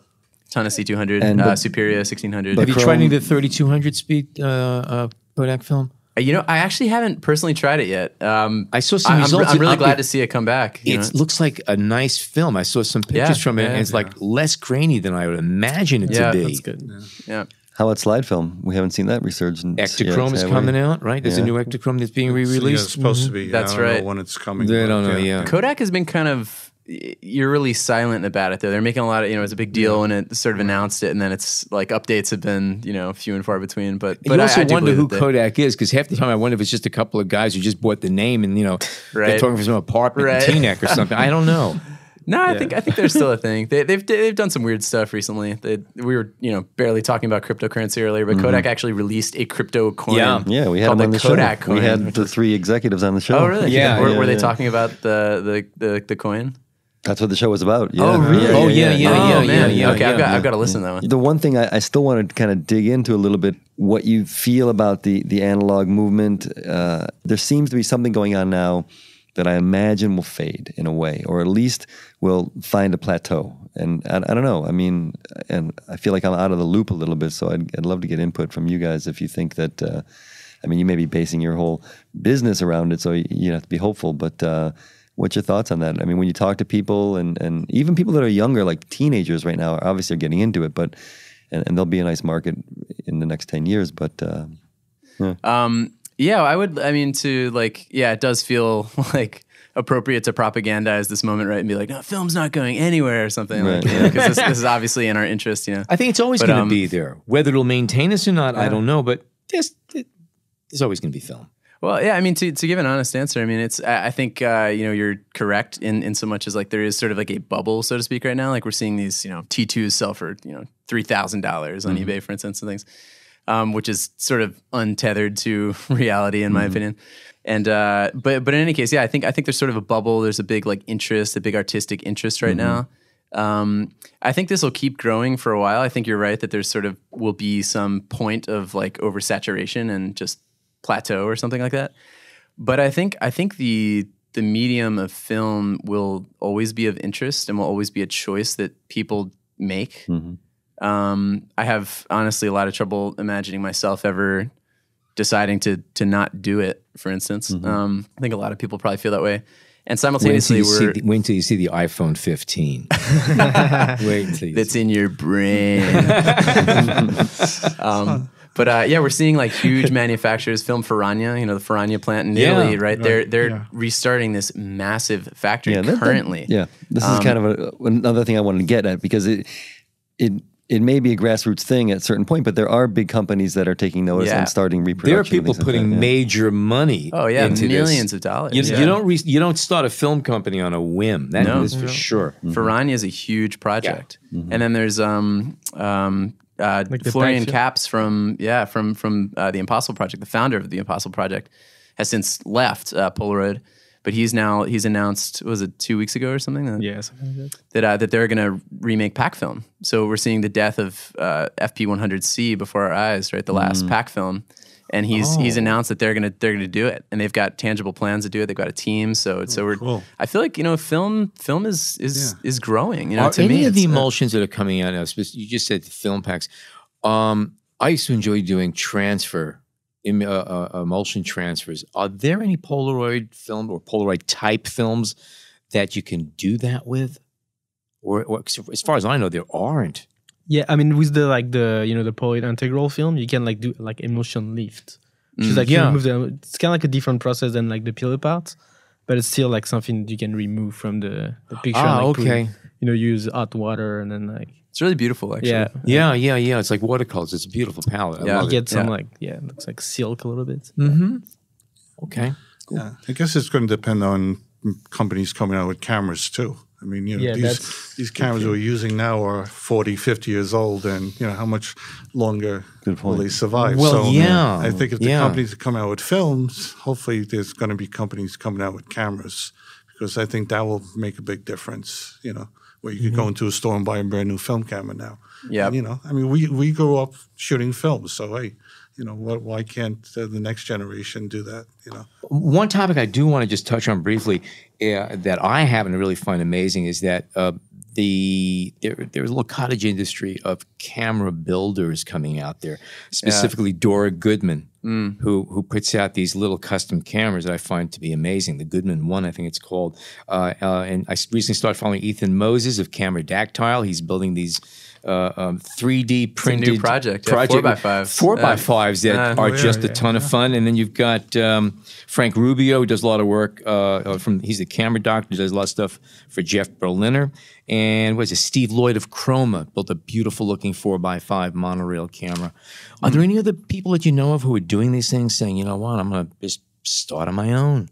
ton of C200. And uh, but- Superia 1600. Have you tried any of the 3200 speed uh, uh, Kodak film? Uh, You know, I actually haven't personally tried it yet. Um, I saw some I- I'm, results. I'm really It- glad to see it come back. It looks like a nice film. I saw some pictures Yeah, from it, yeah, and it's like less grainy than I would imagine it Yeah, to be. That's good. yeah. How about slide film? We haven't seen that resurgence. Ektachrome yet, is have we? coming out, right? There's a Yeah. new Ektachrome that's being re-released. it's supposed to be. That's I don't right. Know when it's coming. They don't know, yeah. Kodak has been kind of you're really silent about it though. They're making a lot of you know it's a big deal when it sort of announced it, and then it's like updates have been you know few and far between. But but you I- also I, do wonder who that Kodak is because half the time I wonder if it's just a couple of guys who just bought the name and you know [LAUGHS] they're Right. talking from some apartment Right. in Teaneck or something. I don't know. [LAUGHS] No, I think I think they're still a thing. They, they've they've done some weird stuff recently. They, we were you know barely talking about cryptocurrency earlier, but Kodak actually released a crypto coin. Yeah. Mm-hmm. Yeah, we had them on the the Kodak show. coin. We had the three executives on the show. Oh really? Yeah, Were, yeah, were they yeah. talking about the the the, the coin? That's what the show was about. Yeah. Oh, really? Oh, yeah, yeah, oh yeah, man. yeah, okay, yeah, I've got yeah. I've got to listen to that one. The one thing I, I still want to kind of dig into a little bit what you feel about the the analog movement. Uh, there seems to be something going on now that I imagine will fade in a way, or at least will find a plateau. And I, I don't know. I mean, and I feel like I'm out of the loop a little bit. So I'd, I'd love to get input from you guys if you think that. Uh, I mean, you may be basing your whole business around it, so you, you have to be hopeful. But uh, what's your thoughts on that? I mean, when you talk to people, and, and even people that are younger, like teenagers right now, are obviously are getting into it, but and, and there'll be a nice market in the next ten years. But uh, Um, yeah, I would. I mean, to like, yeah, it does feel [LAUGHS] like appropriate to propagandize this moment, right? And be like, no, film's not going anywhere or something. Right, Like, because this, this is obviously in our interest, you know. I think it's always going to um, be there. Whether it'll maintain us or not, I don't know. But there's, there's always going to be film. Well, yeah, I mean, to, to give an honest answer, I mean, it's, I I think, uh, you know, you're correct in, in so much as like there is sort of like a bubble, so to speak, right now. Like we're seeing these, you know, T2s sell for, you know, $3,000 on eBay, for instance, and things, um, which is sort of untethered to [LAUGHS] reality, in my opinion. And, uh, but, but in any case, yeah, I think, I think there's sort of a bubble. There's a big like interest, a big artistic interest right now. Um, I think this will keep growing for a while. I think you're right that there's sort of will be some point of like oversaturation and just plateau or something like that. But I think I think the the medium of film will always be of interest and will always be a choice that people make. Um, I have honestly a lot of trouble imagining myself ever deciding to to not do it. For instance, um, I think a lot of people probably feel that way. And Wait simultaneously, until, you see we're the, wait until you see the iPhone 15. [LAUGHS] wait until you that's in your brain. [LAUGHS] um, but uh, yeah, we're seeing like huge [LAUGHS] manufacturers, Film Ferrania, you know, the Ferrania plant in Yeah, Italy, right? They're they're yeah. restarting this massive factory yeah, that- that- currently. yeah, this is Um, kind of a, another thing I wanted to get at because it it. It may be a grassroots thing at a certain point, but there are big companies that are taking notice Yeah. and starting reproduction. There are people things like putting that, yeah. major money. Oh yeah, into millions this. of dollars. You, yeah. you don't re- you don't start a film company on a whim. That is No. for sure. Ferrania is a huge project, and then there's um um uh, Like Florian Dyke? Kaps from yeah from from uh, the Impossible Project, the founder of the Impossible Project, has since left uh, Polaroid, but he's now he's announced was it two weeks ago or something that Yeah, something like that. that, uh, that they're going to remake pack film. So we're seeing the death of uh, FP100C before our eyes, right? The last pack film, and he's he's announced that they're gonna they're gonna do it, and they've got tangible plans to do it. They've got a team, so so we're. cool. I feel like you know, film film is is is growing. You know, Are to any me, of the it's, uh, emulsions that are coming out now? You just said film packs. Um, I used to enjoy doing transfer, em- uh, uh, emulsion transfers. Are there any Polaroid film or Polaroid type films that you can do that with? Or, or as far as I know, there aren't. Yeah, I mean with the like the you know the Polaroid integral film, you can like do like emulsion lift, which is like yeah. remove the. It's kind of like a different process than like the peel apart, but it's still like something you can remove from the, the picture. Ah, and, like, put- okay. you know, use hot water and then like It's really beautiful, actually. yeah, Yeah, yeah, yeah. It's like watercolors. It's a beautiful palette. I Yeah. love you it. get some yeah. like yeah, it looks like silk a little bit. Okay. Yeah, I guess it's going to depend on companies coming out with cameras too. I mean, you know, Yeah, these these cameras we're using now are 40, 50 years old, and you know how much longer will they survive? Well, so, yeah, I think if the yeah. companies that come out with films, hopefully there's going to be companies coming out with cameras, because I think that will make a big difference. You know, where you could go into a store and buy a brand new film camera now. Yeah, you know, I mean, we we grew up shooting films, so hey. You know, what, why can't uh, the next generation do that? You know, One topic I do want to just touch on briefly uh, that I happen to really find amazing is that uh, the there, there's a little cottage industry of camera builders coming out there, specifically Dora Goodman, who who puts out these little custom cameras that I find to be amazing. The Goodman One, I think it's called, uh, uh, and I recently started following Ethan Moses of Cameradactyl. He's building these. Uh, um, 3D printed project, yeah, four by fives. four by fives that Yeah. are Oh, just a ton of fun. And then you've got um, Frank Rubio, who does a lot of work uh, uh, from. He's a camera doctor, does a lot of stuff for Jeff Berliner. And what is it? Steve Lloyd of Chroma built a beautiful looking four by five monorail camera. Are there any other people that you know of who are doing these things, saying, you know what, I'm going to just start on my own?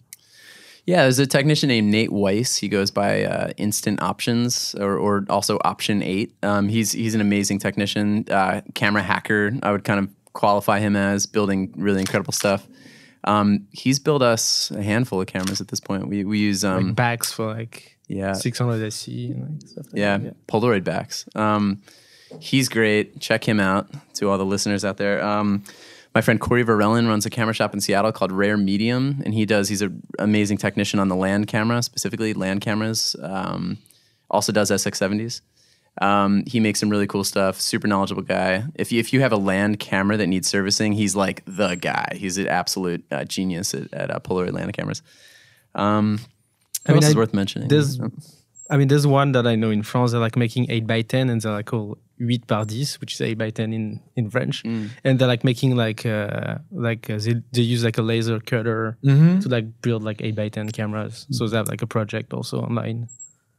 Yeah, there's a technician named Nate Weiss. He goes by uh, Instant Options or, or also Option Eight. Um, he's he's an amazing technician, uh, camera hacker. I would kind of qualify him as building really incredible stuff. Um, he's built us a handful of cameras at this point. We we use um, like bags for like yeah 600 SE and like stuff like that. yeah. Polaroid backs. Um, he's great. Check him out to all the listeners out there my friend Corey Varellin runs a camera shop in Seattle called Rare Medium, and he does. He's an amazing technician on the land camera, specifically land cameras. Um, also does SX70s. Um, he makes some really cool stuff. Super knowledgeable guy. If you, if you have a land camera that needs servicing, he's like the guy. He's an absolute uh, genius at, at uh, Polaroid land cameras. Um, I mean, I, is worth mentioning? There's, I mean, there's one that I know in France. They're like making eight by ten, and they're like, "Cool, 8 par 10 which is 8 by 10 in in french mm. and they're like making like uh like uh, they, they use like a laser cutter mm-hmm. to like build like 8 by 10 cameras so they have like a project also online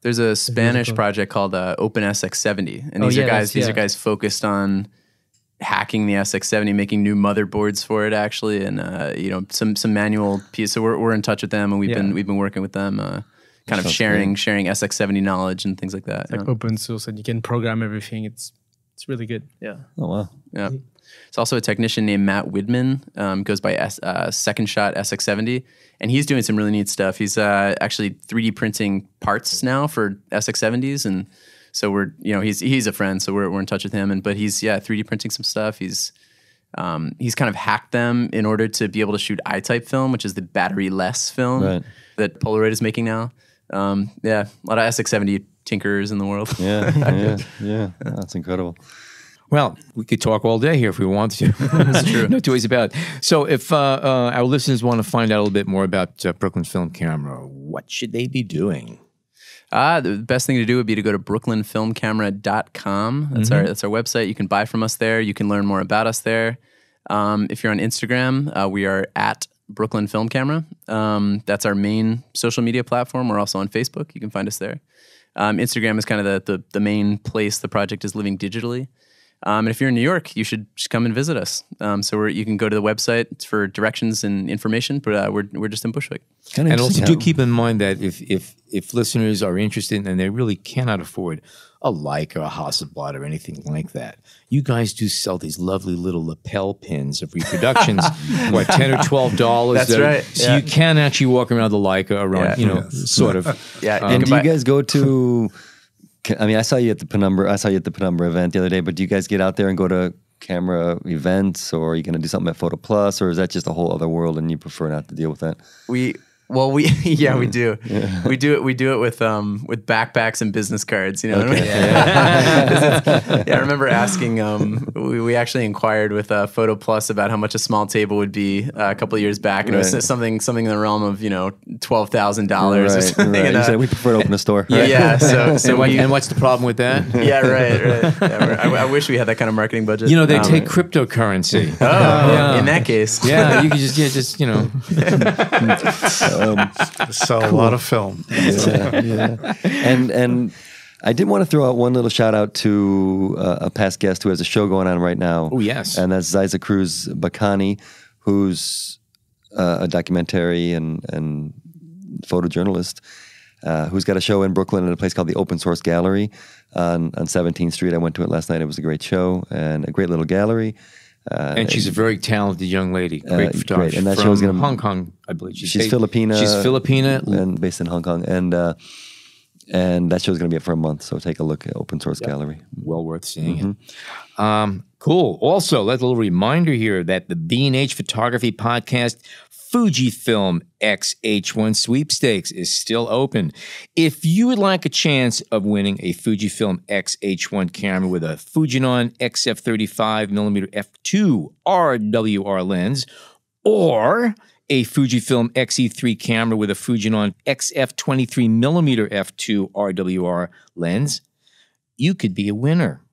there's a spanish project called uh, OpenSX70 and oh, these oh, yeah, are guys these yeah. are guys focused on hacking the SX70, making new motherboards for it actually, and uh, you know some some manual piece. So we're, we're in touch with them, and we've yeah. been we've been working with them. Uh, kind of Sounds sharing sharing SX70 knowledge and things like that. Like yeah. open source, and you can program everything. It's it's really good. Yeah. Oh wow. Yeah. It's also a technician named Matt Widman, um, goes by S, uh, Second Shot SX70, and he's doing some really neat stuff. He's uh, actually 3D printing parts now for SX70s, and so we're you know he's he's a friend, so we're we're in touch with him, and but he's yeah 3D printing some stuff. He's um, he's kind of hacked them in order to be able to shoot I-type film, which is the battery less film Right. that Polaroid is making now. Um, yeah, a lot of SX70 tinkerers in the world. Yeah, [LAUGHS] yeah, yeah. That's incredible. Well, we could talk all day here if we wanted to. [LAUGHS] That's true. [LAUGHS] no two ways about it. So, if uh, uh, our listeners want to find out a little bit more about uh, Brooklyn Film Camera, what should they be doing? Ah, the best thing to do would be to go to brooklynfilmcamera.com. That's our that's our website. You can buy from us there. You can learn more about us there. Um, if you're on Instagram, uh, we are at Brooklyn Film Camera. Um, that's our main social media platform. We're also on Facebook. You can find us there. Um, Instagram is kind of the, the the main place the project is living digitally. Um, and if you're in New York, you should just come and visit us. Um, so we're, you can go to the website for directions and information. But uh, we're we're just in Bushwick. Kind of And also, interesting do keep in mind that if if if listeners are interested and they really cannot afford a Leica, or a Hasselblad, or anything like that, you guys do sell these lovely little lapel pins of reproductions, [LAUGHS] what ten or twelve dollars. That's right, So yeah. you can actually walk around the Leica around, Yeah. you know, sort of. [LAUGHS] Yeah, you And do you guys go [LAUGHS] to? I mean, I saw you at the Penumbra. I saw you at the Penumbra event the other day. But do you guys get out there and go to camera events, or are you going to do something at Photo Plus, or is that just a whole other world and you prefer not to deal with that? We well, we [LAUGHS] yeah, we do. We do it. We do it with um with backpacks and business cards. You know. yeah. [LAUGHS] yeah. I remember asking. Um, we, we actually inquired with uh, Photo Plus about how much a small table would be uh, a couple of years back, and it was something something in the realm of you know twelve thousand dollars or right, something. right. And, You uh, said we prefer to open a store. yeah, yeah. So so [LAUGHS] and, we, and what's the problem with that? yeah, right, right. Yeah, I, I wish we had that kind of marketing budget. You know, they Um, take cryptocurrency. Oh, Yeah. in that case, yeah, you can just, yeah, just you know, Um, [LAUGHS] Sell a lot of film. yeah, yeah. And and I did want to throw out one little shout out to uh, a past guest who has a show going on right now. Oh, yes. and that's Xyza Cruz Bacani, who's uh, a documentary and and photojournalist. Uh, who's got a show in Brooklyn at a place called the Open Source Gallery on, on 17th Street. I went to it last night. It was a great show and a great little gallery. Uh, and she's a very talented young lady, great great. photographer And that from gonna- Hong Kong, I believe. she's based- Filipina. She's Filipina. and based in Hong Kong. And uh, and that show's going to be up for a month. So take a look at Open Source Gallery. well worth seeing Mm-hmm. Um, cool. Also, let a little reminder here that the B&H Photography Podcast Fujifilm XH1 sweepstakes is still open. If you would like a chance of winning a Fujifilm XH1 camera with a Fujinon XF35mm f2 RWR lens, or a Fujifilm XE3 camera with a Fujinon XF23mm f2 RWR lens, you could be a winner.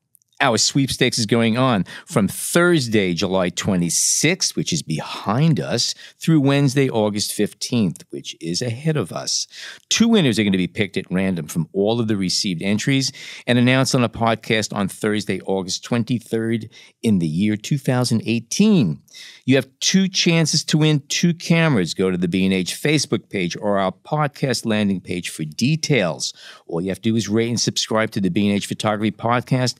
Our sweepstakes is going on from Thursday, July 26th, which is behind us, through Wednesday, August 15th, which is ahead of us. Two winners are going to be picked at random from all of the received entries and announced on a podcast on Thursday, August 23rd in the year 2018. You have two chances to win two cameras. Go to the B&H Facebook page or our podcast landing page for details. All you have to do is rate and subscribe to the B&H Photography Podcast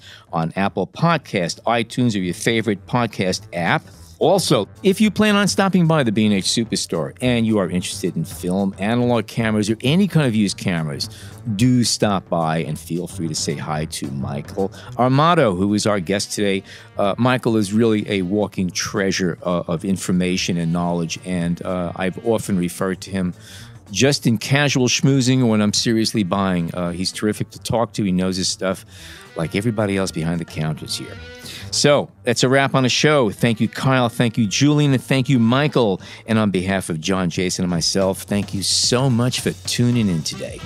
Apple Podcast, iTunes, or your favorite podcast app. Also, if you plan on stopping by the B&H Superstore and you are interested in film, analog cameras, or any kind of used cameras, do stop by and feel free to say hi to Michael Armato, who is our guest today. Uh, Michael is really a walking treasure uh, of information and knowledge, and uh, I've often referred to him just in casual schmoozing or when I'm seriously buying. Uh, he's terrific to talk to. He knows his stuff like everybody else behind the counters here. So that's a wrap on the show. Thank you, Kyle. Thank you, Julien. And thank you, Michael. And on behalf of John, Jason, and myself, thank you so much for tuning in today.